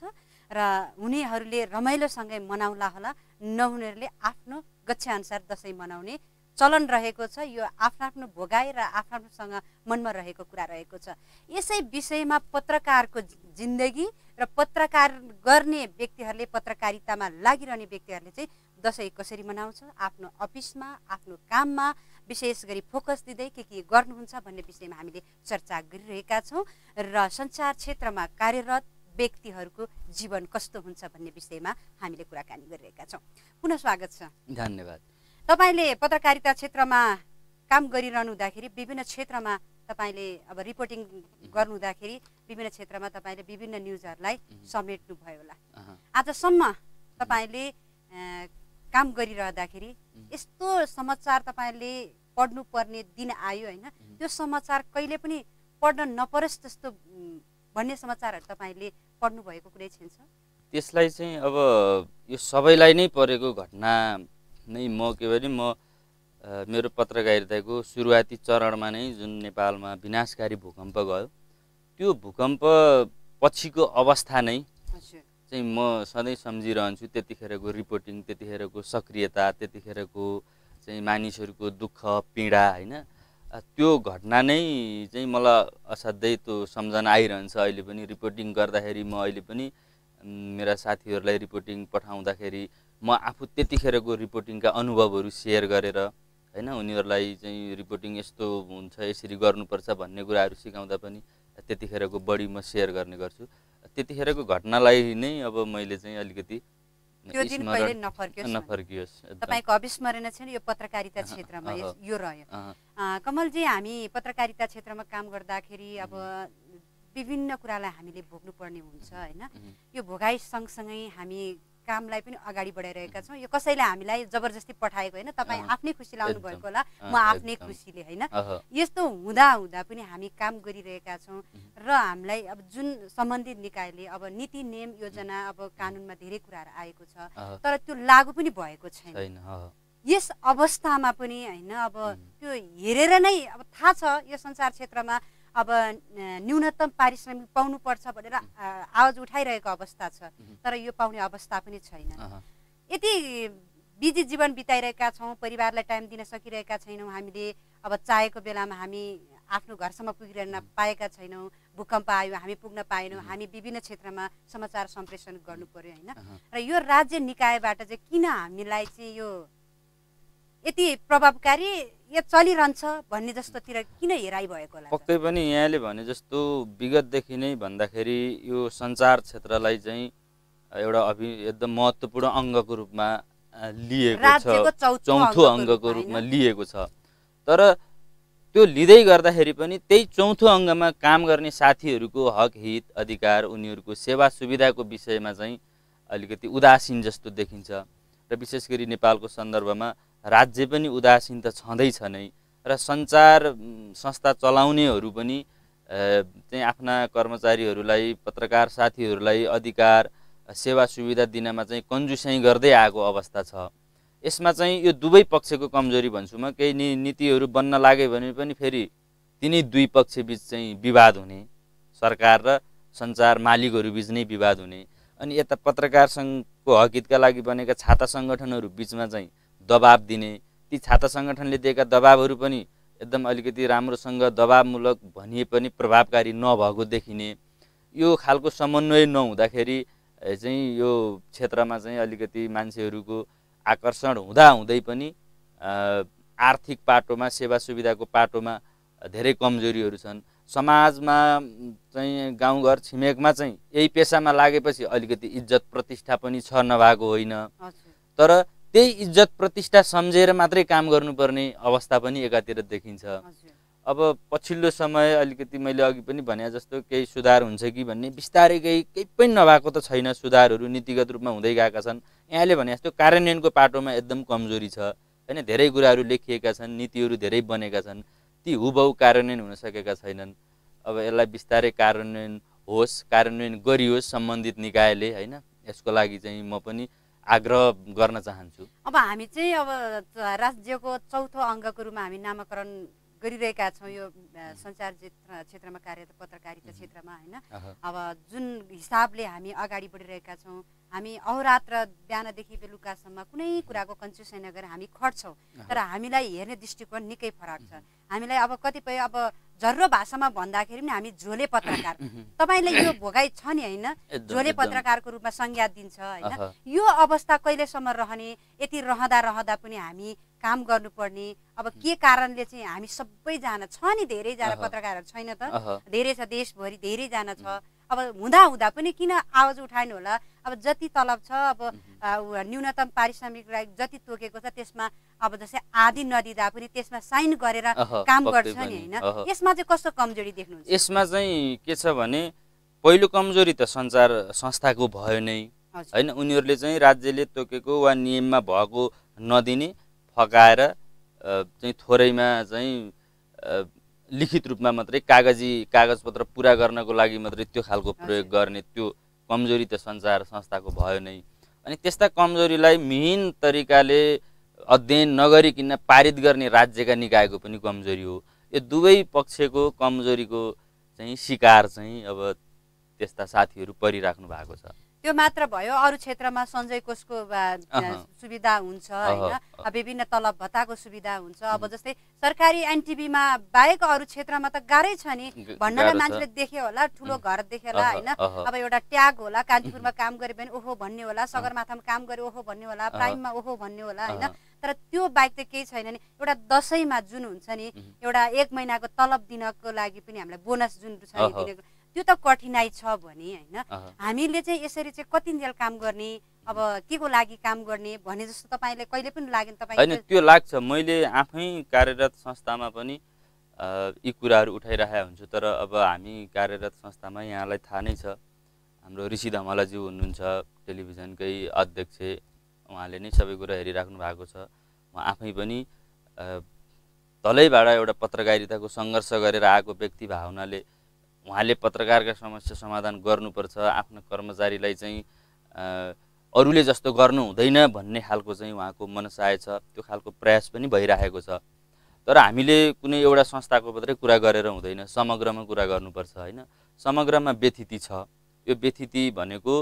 र हुनेहरूले रमाइलोसँगै मनाउला होला नहुनेहरूले आफ्नो गच्छाअनुसार दसैँ मनाउने चलन रहेको छ। यो आफ्नो आफ्नो भोगाई र आफ्नो आफ्नोसँग मनमा रहेको कुरा रहेको छ। यसै विषयमा पत्रकारको जिन्दगी र पत्रकार गर्ने व्यक्तिहरूले पत्रकारितामा लागिरहने व्यक्तिहरूले चाहिँ दसैँ कसरी मनाउँछ आफ्नो अफिसमा आफ्नो काममा विशेष गरी फोकस दिँदै के के गर्नुहुन्छ भन्ने विषयमा हामीले चर्चा गरिरहेका छौँ र सञ्चार क्षेत्रमा कार्यरत व्यक्तिहरूको जीवन कस्तो हुन्छ भन्ने विषयमा हामीले कुराकानी गरिरहेका छौँ। पुनः स्वागत छ। धन्यवाद। तपाईँले पत्रकारिता क्षेत्रमा काम गरिरहनु हुँदाखेरि विभिन्न क्षेत्रमा तपाईँले अब रिपोर्टिङ गर्नु हुँदाखेरि विभिन्न क्षेत्रमा तपाईँले विभिन्न न्युजहरूलाई समेट्नु भयो होला। आजसम्म तपाईँले काम गरिरहँदाखेरि यस्तो समाचार तपाईँले पढ्नुपर्ने दिन आयो होइन त्यो समाचार कहिले पनि पढ्न नपरोस् जस्तो भन्ने समाचारहरू तपाईँले पढ्नु भएको कुनै छिन्छ त्यसलाई चाहिँ अब यो सबैलाई नै परेको घटना नै म के भने म मेरो पत्रकारिताको सुरुवाती चरणमा नै जुन नेपालमा विनाशकारी भूकम्प गयो त्यो भूकम्प पछिको अवस्था नै चाहिँ म सधैँ सम्झिरहन्छु त्यतिखेरको रिपोर्टिङ त्यतिखेरको सक्रियता त्यतिखेरको चाहिँ मानिसहरूको दुःख पीडा होइन? त्यो घटना नै चाहिँ मलाई असाध्यै त्यो सम्झना आइरहन्छ अहिले पनि रिपोर्टिङ गर्दाखेरि म अहिले पनि मेरा साथीहरूलाई रिपोर्टिङ पठाउँदाखेरि म आफू त्यतिखेरको रिपोर्टिङका अनुभवहरू सेयर गरेर होइन उनीहरूलाई चाहिँ रिपोर्टिङ यस्तो हुन्छ यसरी गर्नुपर्छ भन्ने कुराहरू सिकाउँदा पनि त्यतिखेरको बढी म सेयर गर्ने गर्छु। त्यतिखेरको घटनालाई नै अब मैले चाहिँ अलिकति त्यो दिन कहिले नफर्कियोस्। नफर्कियोस्। तपाईँको अविस्मरणीय छैन यो पत्रकारिता क्षेत्रमा यो रह्यो। कमलजी हामी पत्रकारिता क्षेत्रमा काम गर्दाखेरि अब विभिन्न कुरालाई हामीले भोग्नुपर्ने हुन्छ होइन? यो भोगाइ सँगसँगै हामी कामलाई पनि अगाडि बढाइरहेका छौँ। यो कसैले हामीलाई जबरजस्ती पठाएको होइन तपाईँ आफ्नै खुसी लाउनु भएको होला। म आफ्नै। खुसीले होइन। यस्तो हुँदा हुँदा पनि हामी काम गरिरहेका छौँ र हामीलाई अब जुन सम्बन्धित निकायले अब नीति नियम योजना अब कानुनमा धेरै कुराहरू आएको छ तर त्यो लागू पनि भएको छैन। यस अवस्थामा पनि होइन अब. त्यो हेरेर नै अब थाहा छ यो संसार क्षेत्रमा अब न्यूनतम पारिश्रमिक पाउनुपर्छ भनेर आवाज उठाइरहेको अवस्था छ. तर यो पाउने अवस्था पनि छैन। यति बिजी जीवन बिताइरहेका छौँ परिवारलाई टाइम दिन सकिरहेका छैनौँ हामीले अब चाहेको बेलामा हामी आफ्नो घरसम्म पुगिरहन पाएका छैनौँ भूकम्प आयो हामी पुग्न पाएनौँ हामी विभिन्न क्षेत्रमा समाचार सम्प्रेषण गर्नु पर्यो होइन। र यो राज्य निकायबाट चाहिँ किन हामीलाई चाहिँ यो यति प्रभावकारी यो चलिरहन्छ भन्ने जस्तोतिर किन हेराइ भएको होला? पक्कै पनि यहाँले भने जस्तो विगतदेखि नै भन्दाखेरि यो सञ्चार क्षेत्रलाई चाहिँ एउटा अभि एकदम महत्त्वपूर्ण अङ्गको रूपमा लिएको छ। चौथो अङ्गको रूपमा लिएको छ। तर त्यो लिँदै गर्दाखेरि पनि त्यही चौथो अङ्गमा काम गर्ने साथीहरूको हक हित अधिकार उनीहरूको सेवा सुविधाको विषयमा चाहिँ अलिकति उदासीन जस्तो देखिन्छ। र विशेष गरी नेपालको सन्दर्भमा राज्य पनि उदासीन त छँदैछ नै र सञ्चार संस्था चलाउनेहरू पनि चाहिँ आफ्ना कर्मचारीहरूलाई पत्रकार साथीहरूलाई अधिकार सेवा सुविधा दिनमा चाहिँ कन्जुसाइ गर्दै आएको अवस्था छ। यसमा चाहिँ यो दुवै पक्षको कमजोरी भन्छु म। केही नि नीतिहरू बन्न लाग्यो भने पनि फेरि तिनै दुई पक्षबीच चाहिँ विवाद हुने। सरकार र सञ्चार मालिकहरू बिच नै विवाद हुने। अनि यता पत्रकार सङ्घको हकितका लागि बनेका छाता सङ्गठनहरू बिचमा चाहिँ दबाब दिने। ती छाता सङ्गठनले दिएका दबाबहरू पनि एकदम अलिकति राम्रोसँग दबाबमूलक भनिए पनि प्रभावकारी नभएको देखिने। यो खालको समन्वय नहुँदाखेरि चाहिँ यो क्षेत्रमा चाहिँ अलिकति मान्छेहरूको आकर्षण हुँदा हुँदै पनि आर्थिक पाटोमा सेवा सुविधाको पाटोमा धेरै कमजोरीहरू छन्। समाजमा चाहिँ गाउँघर छिमेकमा चाहिँ यही पेसामा लागेपछि अलिकति इज्जत प्रतिष्ठा पनि छ नभएको होइन। तर त्यही इज्जत प्रतिष्ठा सम्झेर मात्रै काम गर्नुपर्ने अवस्था पनि एकातिर देखिन्छ। अब पछिल्लो समय अलिकति मैले अघि पनि भने जस्तो केही सुधार हुन्छ कि भन्ने बिस्तारै केही केही पनि नभएको त छैन। सुधारहरू नीतिगत रूपमा हुँदै गएका छन्। यहाँले भने जस्तो कार्यान्वयनको पाटोमा एकदम कमजोरी छ। होइन धेरै कुराहरू लेखिएका छन् नीतिहरू धेरै बनेका छन्। ती हुबहु कार्यान्वयन हुन सकेका छैनन्। अब यसलाई बिस्तारै कार्यान्वयन होस् कार्यान्वयन गरियोस् सम्बन्धित निकायले होइन? यसको लागि चाहिँ म पनि आग्रह गर्न चाहन्छु। अब हामी चाहिँ अब राज्यको चौथो अङ्गको रूपमा हामी नामाकरण गरिरहेका छौँ यो सञ्चार क्षेत्र क्षेत्रमा कार्यरत पत्रकारिता क्षेत्रमा होइन? अब जुन हिसाबले हामी अगाडि बढिरहेका छौँ हामी अहोरात्र बिहानदेखि बेलुकासम्म कुनै कुराको कन्सेसन नगरेर हामी खट्छौँ। तर हामीलाई हेर्ने दृष्टिकोण निकै फरक छ। हामीलाई अब कतिपय अब झर्रो भाषामा भन्दाखेरि पनि हामी झोले पत्रकार। [COUGHS] तपाईँले यो भोगाइ छ नि होइन? झोले। पत्रकारको रूपमा संज्ञा दिन्छ होइन? यो अवस्था कहिलेसम्म रहने? यति रहँदा रहँदा पनि हामी काम गर्नुपर्ने। अब के कारणले चाहिँ हामी सबैजना छ नि? धेरैजना। पत्रकारहरू छैन त? धेरै छ देशभरि धेरैजना छ। अब हुँदा हुँदा पनि किन आवाज उठाउनु होला? अब जति तलब छ अब न्यूनतम पारिश्रमिक जति तोकेको छ त्यसमा अब जस्तै आदि नदिँदा पनि त्यसमा साइन गरेर काम गर्छ नि होइन। यसमा चाहिँ कस्तो कमजोरी देख्नुहुन्छ? यसमा चाहिँ के छ भने पहिलो कमजोरी त सञ्चार संस्थाको भयो नै। होइन उनीहरूले चाहिँ राज्यले तोकेको वा नियममा भएको नदिने फकाएर चाहिँ थोरैमा चाहिँ लिखित रूपमा मात्रै कागजी कागजपत्र पुरा गर्नको लागि मात्रै त्यो खालको प्रयोग। गर्ने त्यो कमजोरी त सञ्चार संस्थाको भयो नै। अनि त्यस्ता कमजोरीलाई मिहिन तरिकाले अध्ययन नगरिकन पारित गर्ने राज्यका निकायको पनि कमजोरी हो। यो दुवै पक्षको कमजोरीको चाहिँ शिकार चाहिँ अब त्यस्ता साथीहरू परिराख्नु भएको छ। त्यो मात्र भयो अरू क्षेत्रमा सञ्चय कोषको। सुविधा हुन्छ होइन। विभिन्न तलब भत्ताको सुविधा हुन्छ अब। जस्तै सरकारी एनटिभीमा बाहेक अरू क्षेत्रमा त गाह्रै छ नि भन्नलाई। मान्छेले देख्यो होला ठुलो घर देखेला होइन। अब एउटा ट्याग होला कान्तिपुरमा काम गरे भने ओहो भन्ने होला सगरमाथामा काम गरे ओहो भन्ने होला। प्राइममा ओहो भन्ने होला होइन। तर त्यो बाहेक त केही छैन नि एउटा दसैँमा जुन हुन्छ नि. एउटा एक महिनाको तलब दिनको लागि पनि हामीलाई बोनस जुन छ नि। त्यो त कठिनाइ छ भने होइन। हामीले चाहिँ यसरी चाहिँ कतिन्जेल काम गर्ने अब के को लागि काम गर्ने भने जस्तो तपाईँले कहिले पनि लागेन होइन तपाईँ त्यो लाग्छ। मैले आफै कार्यरत संस्थामा पनि यी कुराहरू उठाइरहेको हुन्छु तर अब हामी कार्यरत संस्थामा यहाँलाई थाहा नै छ। हाम्रो ऋषि धमलाज्यू हुनुहुन्छ टेलिभिजनकै अध्यक्ष उहाँले नै सबै कुरा हेरिराख्नु भएको छ। उहाँ आफै पनि तलैबाट एउटा पत्रकारिताको सङ्घर्ष गरेर आएको व्यक्ति भए हुनाले उहाँले पत्रकारका समस्या समाधान गर्नुपर्छ आफ्नो कर्मचारीलाई चाहिँ अरूले जस्तो गर्नु हुँदैन भन्ने खालको चाहिँ उहाँको मनसाय छ। त्यो खालको प्रयास पनि भइरहेको छ। तर हामीले कुनै एउटा संस्थाको मात्रै कुरा गरेर हुँदैन समग्रमा कुरा गर्नुपर्छ होइन? समग्रमा व्यथिति छ। यो व्यथिति भनेको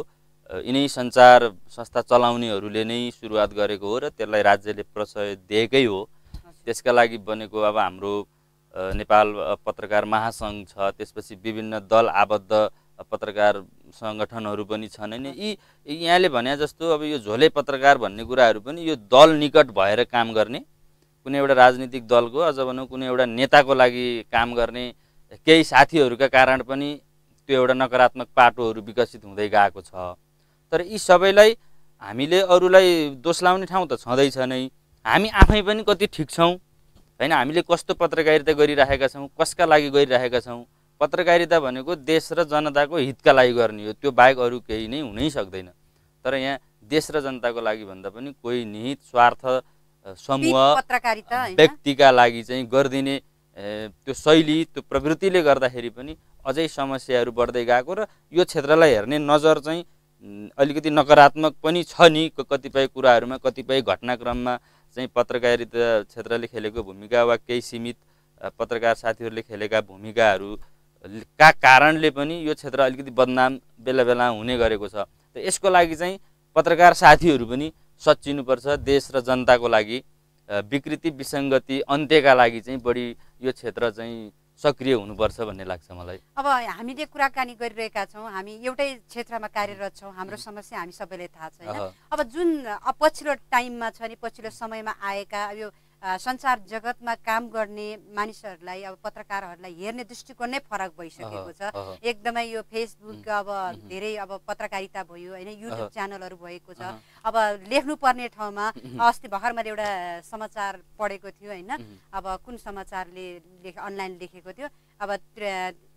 यिनै सञ्चार संस्था चलाउनेहरूले नै सुरुवात गरेको हो र त्यसलाई राज्यले प्रशय दिएकै हो। त्यसका लागि बनेको अब हाम्रो नेपाल पत्रकार महासङ्घ छ त्यसपछि विभिन्न दल आबद्ध पत्रकार सङ्गठनहरू पनि छन् होइन। यी यहाँले भने जस्तो अब यो झोले पत्रकार भन्ने कुराहरू पनि यो दल निकट भएर काम गर्ने कुनै एउटा राजनीतिक दलको अझ भनौँ कुनै एउटा नेताको लागि काम गर्ने केही साथीहरूका कारण पनि त्यो एउटा नकारात्मक पाटोहरू विकसित हुँदै गएको छ। तर यी सबैलाई हामीले अरूलाई दोष लाउने ठाउँ त छँदैछ नै। हामी आफै पनि कति ठिक छौँ। होइन हामीले कस्तो पत्रकारिता गरिरहेका छौँ कसका लागि गरिरहेका छौँ? पत्रकारिता भनेको देश र जनताको हितका लागि गर्ने हो। त्यो बाहेक अरू केही नै हुनै सक्दैन। तर यहाँ देश र जनताको लागि भन्दा पनि कोही निहित स्वार्थ समूह पत्रकारिता व्यक्तिका लागि चाहिँ गरिदिने त्यो शैली त्यो प्रवृत्तिले गर्दाखेरि पनि अझै समस्याहरू बढ्दै गएको र यो क्षेत्रलाई हेर्ने नजर चाहिँ अलिकति नकारात्मक पनि छ नि कतिपय कुराहरूमा कतिपय घटनाक्रममा। चाहिँ पत्रकारिता क्षेत्रले खेलेको भूमिका वा केही सीमित पत्रकार साथीहरूले खेलेका भूमिकाहरू का कारणले पनि यो क्षेत्र अलिकति बदनाम बेला बेला हुने गरेको छ? त यसको लागि चाहिँ पत्रकार साथीहरू पनि सच्चिनुपर्छ देश र जनताको लागि विकृति विसङ्गति अन्त्यका लागि चाहिँ बढी यो क्षेत्र चाहिँ सक्रिय हुनुपर्छ भन्ने लाग्छ मलाई। अब हामीले कुराकानी गरिरहेका छौँ हामी एउटै क्षेत्रमा कार्यरत छौँ हाम्रो समस्या हामी सबैलाई थाहा छ अब जुन पछिल्लो टाइममा छ नि पछिल्लो समयमा आएका यो संसार जगतमा काम गर्ने मानिसहरूलाई अब पत्रकारहरूलाई हेर्ने दृष्टिकोण नै फरक भइसकेको छ एकदमै यो फेसबुक अब। धेरै अब पत्रकारिता भयो होइन युट्युब। च्यानलहरू भएको छ अब लेख्नुपर्ने ठाउँमा। अस्ति भर्खर मैले एउटा समाचार पढेको थियो होइन। अब कुन समाचारले लेख अनलाइन लेखेको थियो अब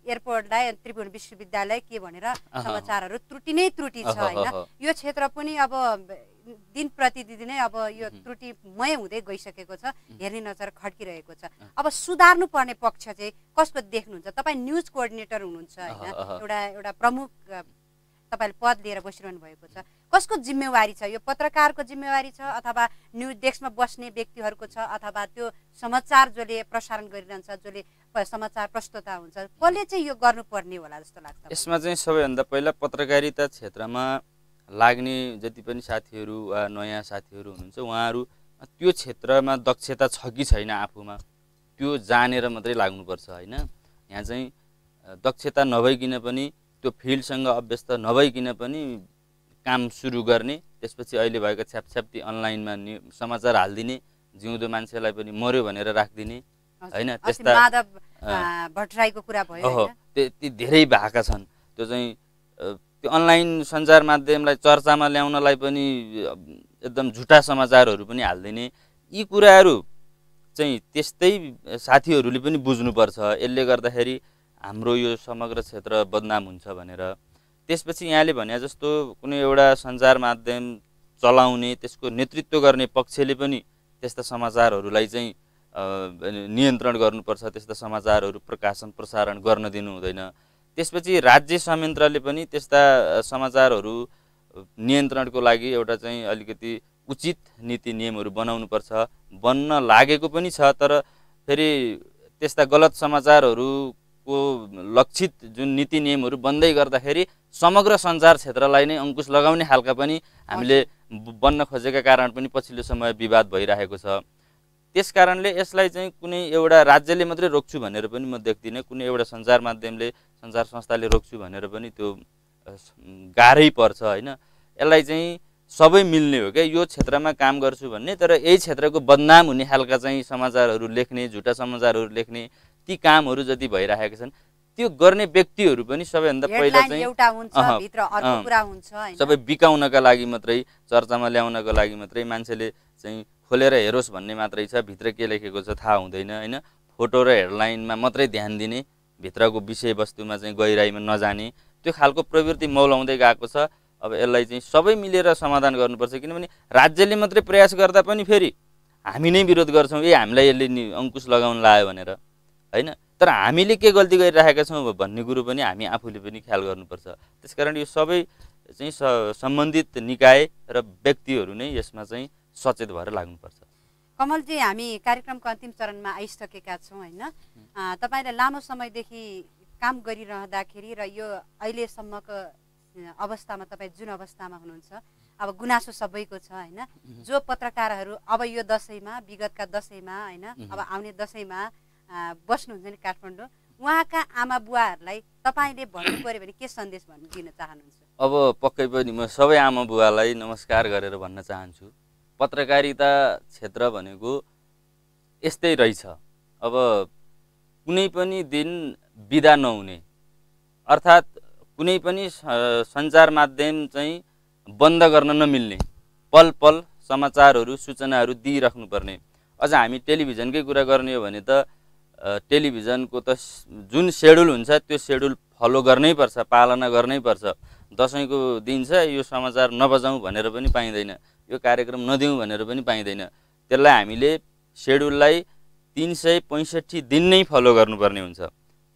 एयरपोर्टलाई त्रिभुवन विश्वविद्यालय के भनेर। समाचारहरू त्रुटि नै त्रुटि छ होइन यो क्षेत्र पनि अब दिन प्रतिदिन नै अब यो। त्रुटिमय हुँदै गइसकेको छ हेर्ने नजर खड्किरहेको छ। अब सुधार्नु पर्ने पक्ष चाहिँ कस्तो देख्नुहुन्छ तपाईँ न्युज कोअर्डिनेटर हुनुहुन्छ होइन। एउटा एउटा प्रमुख तपाईँले पद लिएर बसिरहनु भएको छ कसको जिम्मेवारी छ यो पत्रकारको जिम्मेवारी छ अथवा न्युज डेस्कमा बस्ने व्यक्तिहरूको छ अथवा त्यो समाचार जसले प्रसारण गरिरहन्छ जसले समाचार प्रस्तुता हुन्छ कसले चाहिँ यो गर्नुपर्ने होला जस्तो लाग्छ? यसमा चाहिँ सबैभन्दा पहिला पत्रकारिता क्षेत्रमा लाग्ने जति पनि साथीहरू वा नयाँ साथीहरू हुनुहुन्छ उहाँहरू त्यो क्षेत्रमा दक्षता छ कि छैन आफूमा त्यो जानेर मात्रै लाग्नुपर्छ होइन? यहाँ चाहिँ दक्षता नभइकन पनि त्यो फिल्डसँग अभ्यस्त नभइकन पनि काम सुरु गर्ने त्यसपछि अहिले भएको छ्यापछ्याप्ती अनलाइनमा समाचार हालिदिने जिउँदो मान्छेलाई पनि मऱ्यो भनेर राखिदिने। होइन, त्यस्ता- भट्टराईको कुरा भयो ती धेरै भएका छन्। त्यो चाहिँ त्यो अनलाइन सञ्चार माध्यमलाई चर्चामा ल्याउनलाई पनि एकदम झुटा समाचारहरू पनि हालिदिने यी कुराहरू चाहिँ त्यस्तै साथीहरूले पनि बुझ्नुपर्छ। यसले गर्दाखेरि हाम्रो यो समग्र क्षेत्र बदनाम हुन्छ भनेर। त्यसपछि यहाँले भने जस्तो कुनै एउटा सञ्चार माध्यम चलाउने त्यसको नेतृत्व गर्ने पक्षले पनि त्यस्ता समाचारहरूलाई चाहिँ नियन्त्रण गर्नुपर्छ त्यस्ता समाचारहरू प्रकाशन प्रसारण गर्न दिनु हुँदैन त्यसपछि राज्य संयन्त्रले पनि त्यस्ता समाचारहरू नियन्त्रणको लागि एउटा चाहिँ अलिकति उचित नीति नियमहरू बनाउनुपर्छ बन्न लागेको पनि छ तर फेरि त्यस्ता गलत समाचारहरूको लक्षित जुन नीति नियमहरू बन्दै गर्दाखेरि समग्र सञ्चार क्षेत्रलाई नै अङ्कुश लगाउने खालका पनि हामीले बन्न खोजेका कारण पनि पछिल्लो समय विवाद भइरहेको छ। त्यस कारणले यसलाई चाहिँ कुनै एउटा राज्यले मात्रै रोक्छु भनेर पनि म देख्दिनँ। कुनै एउटा सञ्चार माध्यमले सञ्चार संस्थाले रोक्छु भनेर पनि त्यो गाह्रै पर्छ होइन? यसलाई चाहिँ सबै मिल्ने हो क्या। यो क्षेत्रमा काम गर्छु भन्ने तर यही क्षेत्रको बदनाम हुने खालका चाहिँ समाचारहरू लेख्ने झुटा समाचारहरू लेख्ने ती कामहरू जति भइरहेका छन् त्यो गर्ने व्यक्तिहरू पनि सबैभन्दा पहिला चाहिँ सबै बिकाउनका लागि मात्रै चर्चामा ल्याउनका लागि मात्रै मान्छेले चाहिँ खोलेर हेरोस् भन्ने मात्रै छ भित्र के लेखेको छ थाहा हुँदैन होइन? फोटो र हेडलाइनमा मात्रै ध्यान दिने भित्रको विषयवस्तुमा चाहिँ गहिराइमा नजाने त्यो खालको प्रवृत्ति मौलाउँदै गएको छ। अब यसलाई चाहिँ सबै मिलेर समाधान गर्नुपर्छ किनभने राज्यले मात्रै प्रयास गर्दा पनि फेरि हामी नै विरोध गर्छौँ ए हामीलाई यसले अङ्कुश लगाउन लायो भनेर होइन? तर हामीले के गल्ती गरिरहेका छौँ भन्ने कुरो पनि हामी आफूले पनि ख्याल गर्नुपर्छ। त्यसकारण यो सबै चाहिँ सम्बन्धित निकाय र व्यक्तिहरू नै यसमा चाहिँ सचेत भएर लाग्नुपर्छ। कमलजी हामी कार्यक्रमको अन्तिम चरणमा आइसकेका छौँ होइन? तपाईँले लामो समयदेखि काम गरिरहँदाखेरि र यो अहिलेसम्मको अवस्थामा तपाईँ जुन अवस्थामा हुनुहुन्छ अब गुनासो सबैको छ होइन? जो पत्रकारहरू अब यो दसैँमा विगतका दसैँमा होइन? अब आउने दसैँमा बस्नुहुन्छ नि काठमाडौँ उहाँका आमा बुवाहरूलाई तपाईँले भन्नु पऱ्यो भने के सन्देश भन्नु दिन चाहनुहुन्छ? अब पक्कै पनि म सबै आमा बुवालाई नमस्कार गरेर भन्न चाहन्छु। पत्रकारिता क्षेत्र भनेको यस्तै रहेछ। अब कुनै पनि दिन बिदा नहुने। अर्थात् कुनै पनि सञ्चार माध्यम चाहिँ बन्द गर्न नमिल्ने। पल पल समाचारहरू सूचनाहरू दिइराख्नुपर्ने। अझ हामी टेलिभिजनकै कुरा गर्ने हो भने त टेलिभिजनको त जुन सेड्युल हुन्छ त्यो सेड्युल फलो गर्नै पर्छ पालना गर्नै पर्छ। दसैँको दिन छ यो समाचार नबजाउँ भनेर पनि पाइँदैन। यो कार्यक्रम नदिउँ भनेर पनि पाइँदैन। त्यसलाई हामीले सेड्युललाई तिन सय पैँसठी दिन नै फलो गर्नुपर्ने हुन्छ।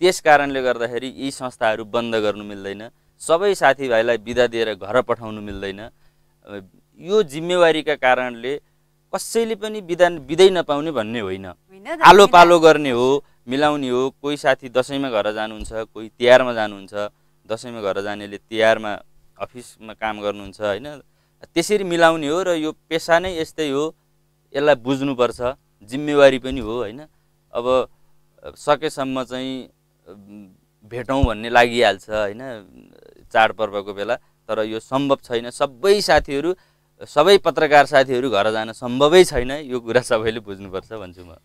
त्यस कारणले गर्दाखेरि यी संस्थाहरू बन्द गर्नु मिल्दैन। सबै साथीभाइलाई बिदा दिएर घर पठाउनु मिल्दैन। यो जिम्मेवारीका कारणले कसैले पनि बिदा बिदै नपाउने भन्ने होइन। होइन आलो पालो गर्ने हो मिलाउने हो। कोही साथी दसैँमा घर जानुहुन्छ कोही तिहारमा जानुहुन्छ। दसैँमा घर जानेले तिहारमा अफिसमा काम गर्नुहुन्छ होइन? त्यसरी मिलाउने हो र यो पेसा नै यस्तै हो। यसलाई बुझ्नुपर्छ जिम्मेवारी पनि हो होइन? अब सकेसम्म चाहिँ भेटौँ भन्ने लागिहाल्छ होइन? चाडपर्वको बेला तर यो सम्भव छैन। सबै साथीहरू सबै पत्रकार साथीहरू घर जान सम्भवै छैन। यो कुरा सबैले बुझ्नुपर्छ भन्छु म।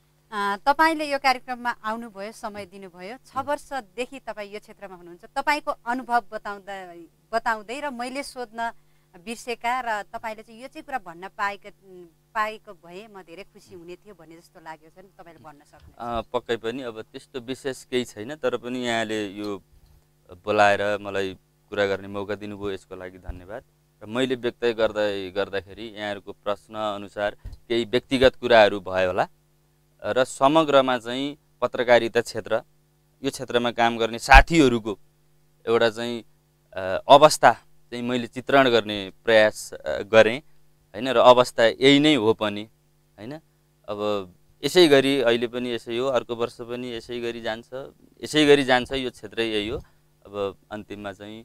तपाईँले यो कार्यक्रममा आउनुभयो समय दिनुभयो। छ वर्षदेखि तपाईँ यो क्षेत्रमा हुनुहुन्छ। तपाईँको अनुभव बताउँदा बताउँदै र मैले सोध्न बिर्सेका र तपाईँले चाहिँ यो चाहिँ कुरा भन्न पाएका पाएको भए म धेरै खुसी हुने थियो भन्ने जस्तो लाग्यो छ तपाईँले भन्न अँ, पक्कै पनि अब त्यस्तो विशेष केही छैन तर पनि यहाँले यो बोलाएर मलाई कुरा गर्ने मौका दिनुभयो यसको लागि धन्यवाद। र मैले व्यक्त गर्दै गर्दाखेरि यहाँहरूको प्रश्न अनुसार केही व्यक्तिगत कुराहरू भयो होला। र समग्रमा चाहिँ पत्रकारिता क्षेत्र यो क्षेत्रमा काम गर्ने साथीहरूको एउटा चाहिँ अवस्था चाहिँ मैले चित्रण गर्ने प्रयास गरेँ होइन? र अवस्था यही नै हो पनि होइन? अब यसै गरी अहिले पनि यसै हो अर्को वर्ष पनि यसै गरी जान्छ यसै गरी जान्छ यो क्षेत्र यही हो। अब अन्तिममा चाहिँ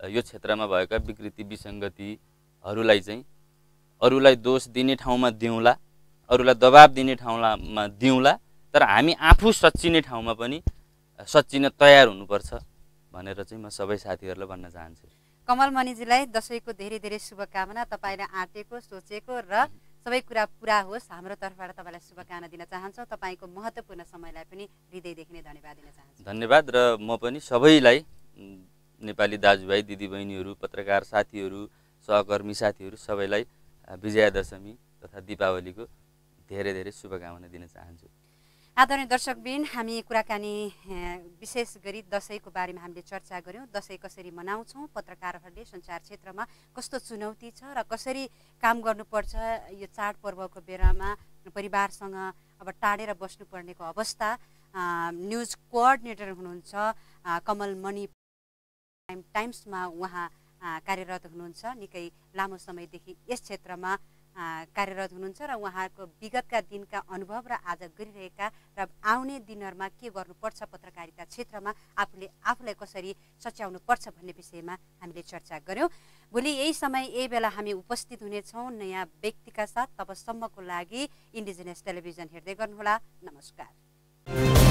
यो क्षेत्रमा भएका विकृति विसङ्गतिहरूलाई चाहिँ अरूलाई दोष दिने ठाउँमा दिउँला अरूलाई दबाब दिने ठाउँमा दिउँला तर हामी आफू सच्चिने ठाउँमा पनि सच्चिन तयार हुनुपर्छ भनेर चाहिँ म सबै साथीहरूलाई भन्न चाहन्छु। कमल मणिजीलाई दसैँको धेरै धेरै शुभकामना तपाईँले आँटेको सोचेको र सबै कुरा पुरा होस्। हाम्रो तर्फबाट तपाईँलाई शुभकामना दिन चाहन्छौँ। तपाईँको महत्त्वपूर्ण समयलाई पनि हृदयदेखि नै धन्यवाद दिन चाहन्छु। धन्यवाद र म पनि सबैलाई नेपाली दाजुभाइ दिदीबहिनीहरू पत्रकार साथीहरू सहकर्मी साथीहरू सबैलाई विजयादशमी तथा दिपावलीको धेरै धेरै शुभकामना दिन चाहन्छु। आदरणीय दर्शकबिन हामी कुराकानी विशेष गरी दसैँको बारेमा हामीले चर्चा गऱ्यौँ। दसैँ कसरी मनाउँछौँ? पत्रकारहरूले सञ्चार क्षेत्रमा कस्तो चुनौती छ र कसरी काम गर्नुपर्छ यो चाडपर्वको बेलामा? परिवारसँग अब टाढेर बस्नुपर्नेको अवस्था न्युज कोअर्डिनेटर हुनुहुन्छ कमल मणि टाइम टाइम्समा उहाँ कार्यरत हुनुहुन्छ। निकै लामो समयदेखि यस क्षेत्रमा कार्यरत हुनुहुन्छ र उहाँको विगतका दिनका अनुभव र आज गरिरहेका र आउने दिनहरूमा के गर्नुपर्छ पत्रकारिता क्षेत्रमा आफूले आफूलाई कसरी सच्याउनु पर्छ भन्ने विषयमा हामीले चर्चा गऱ्यौँ भोलि यही समय यही बेला हामी उपस्थित हुनेछौँ नयाँ व्यक्तिका साथ। तबसम्मको लागि इन्डिजिनियस टेलिभिजन हेर्दै गर्नुहोला। नमस्कार।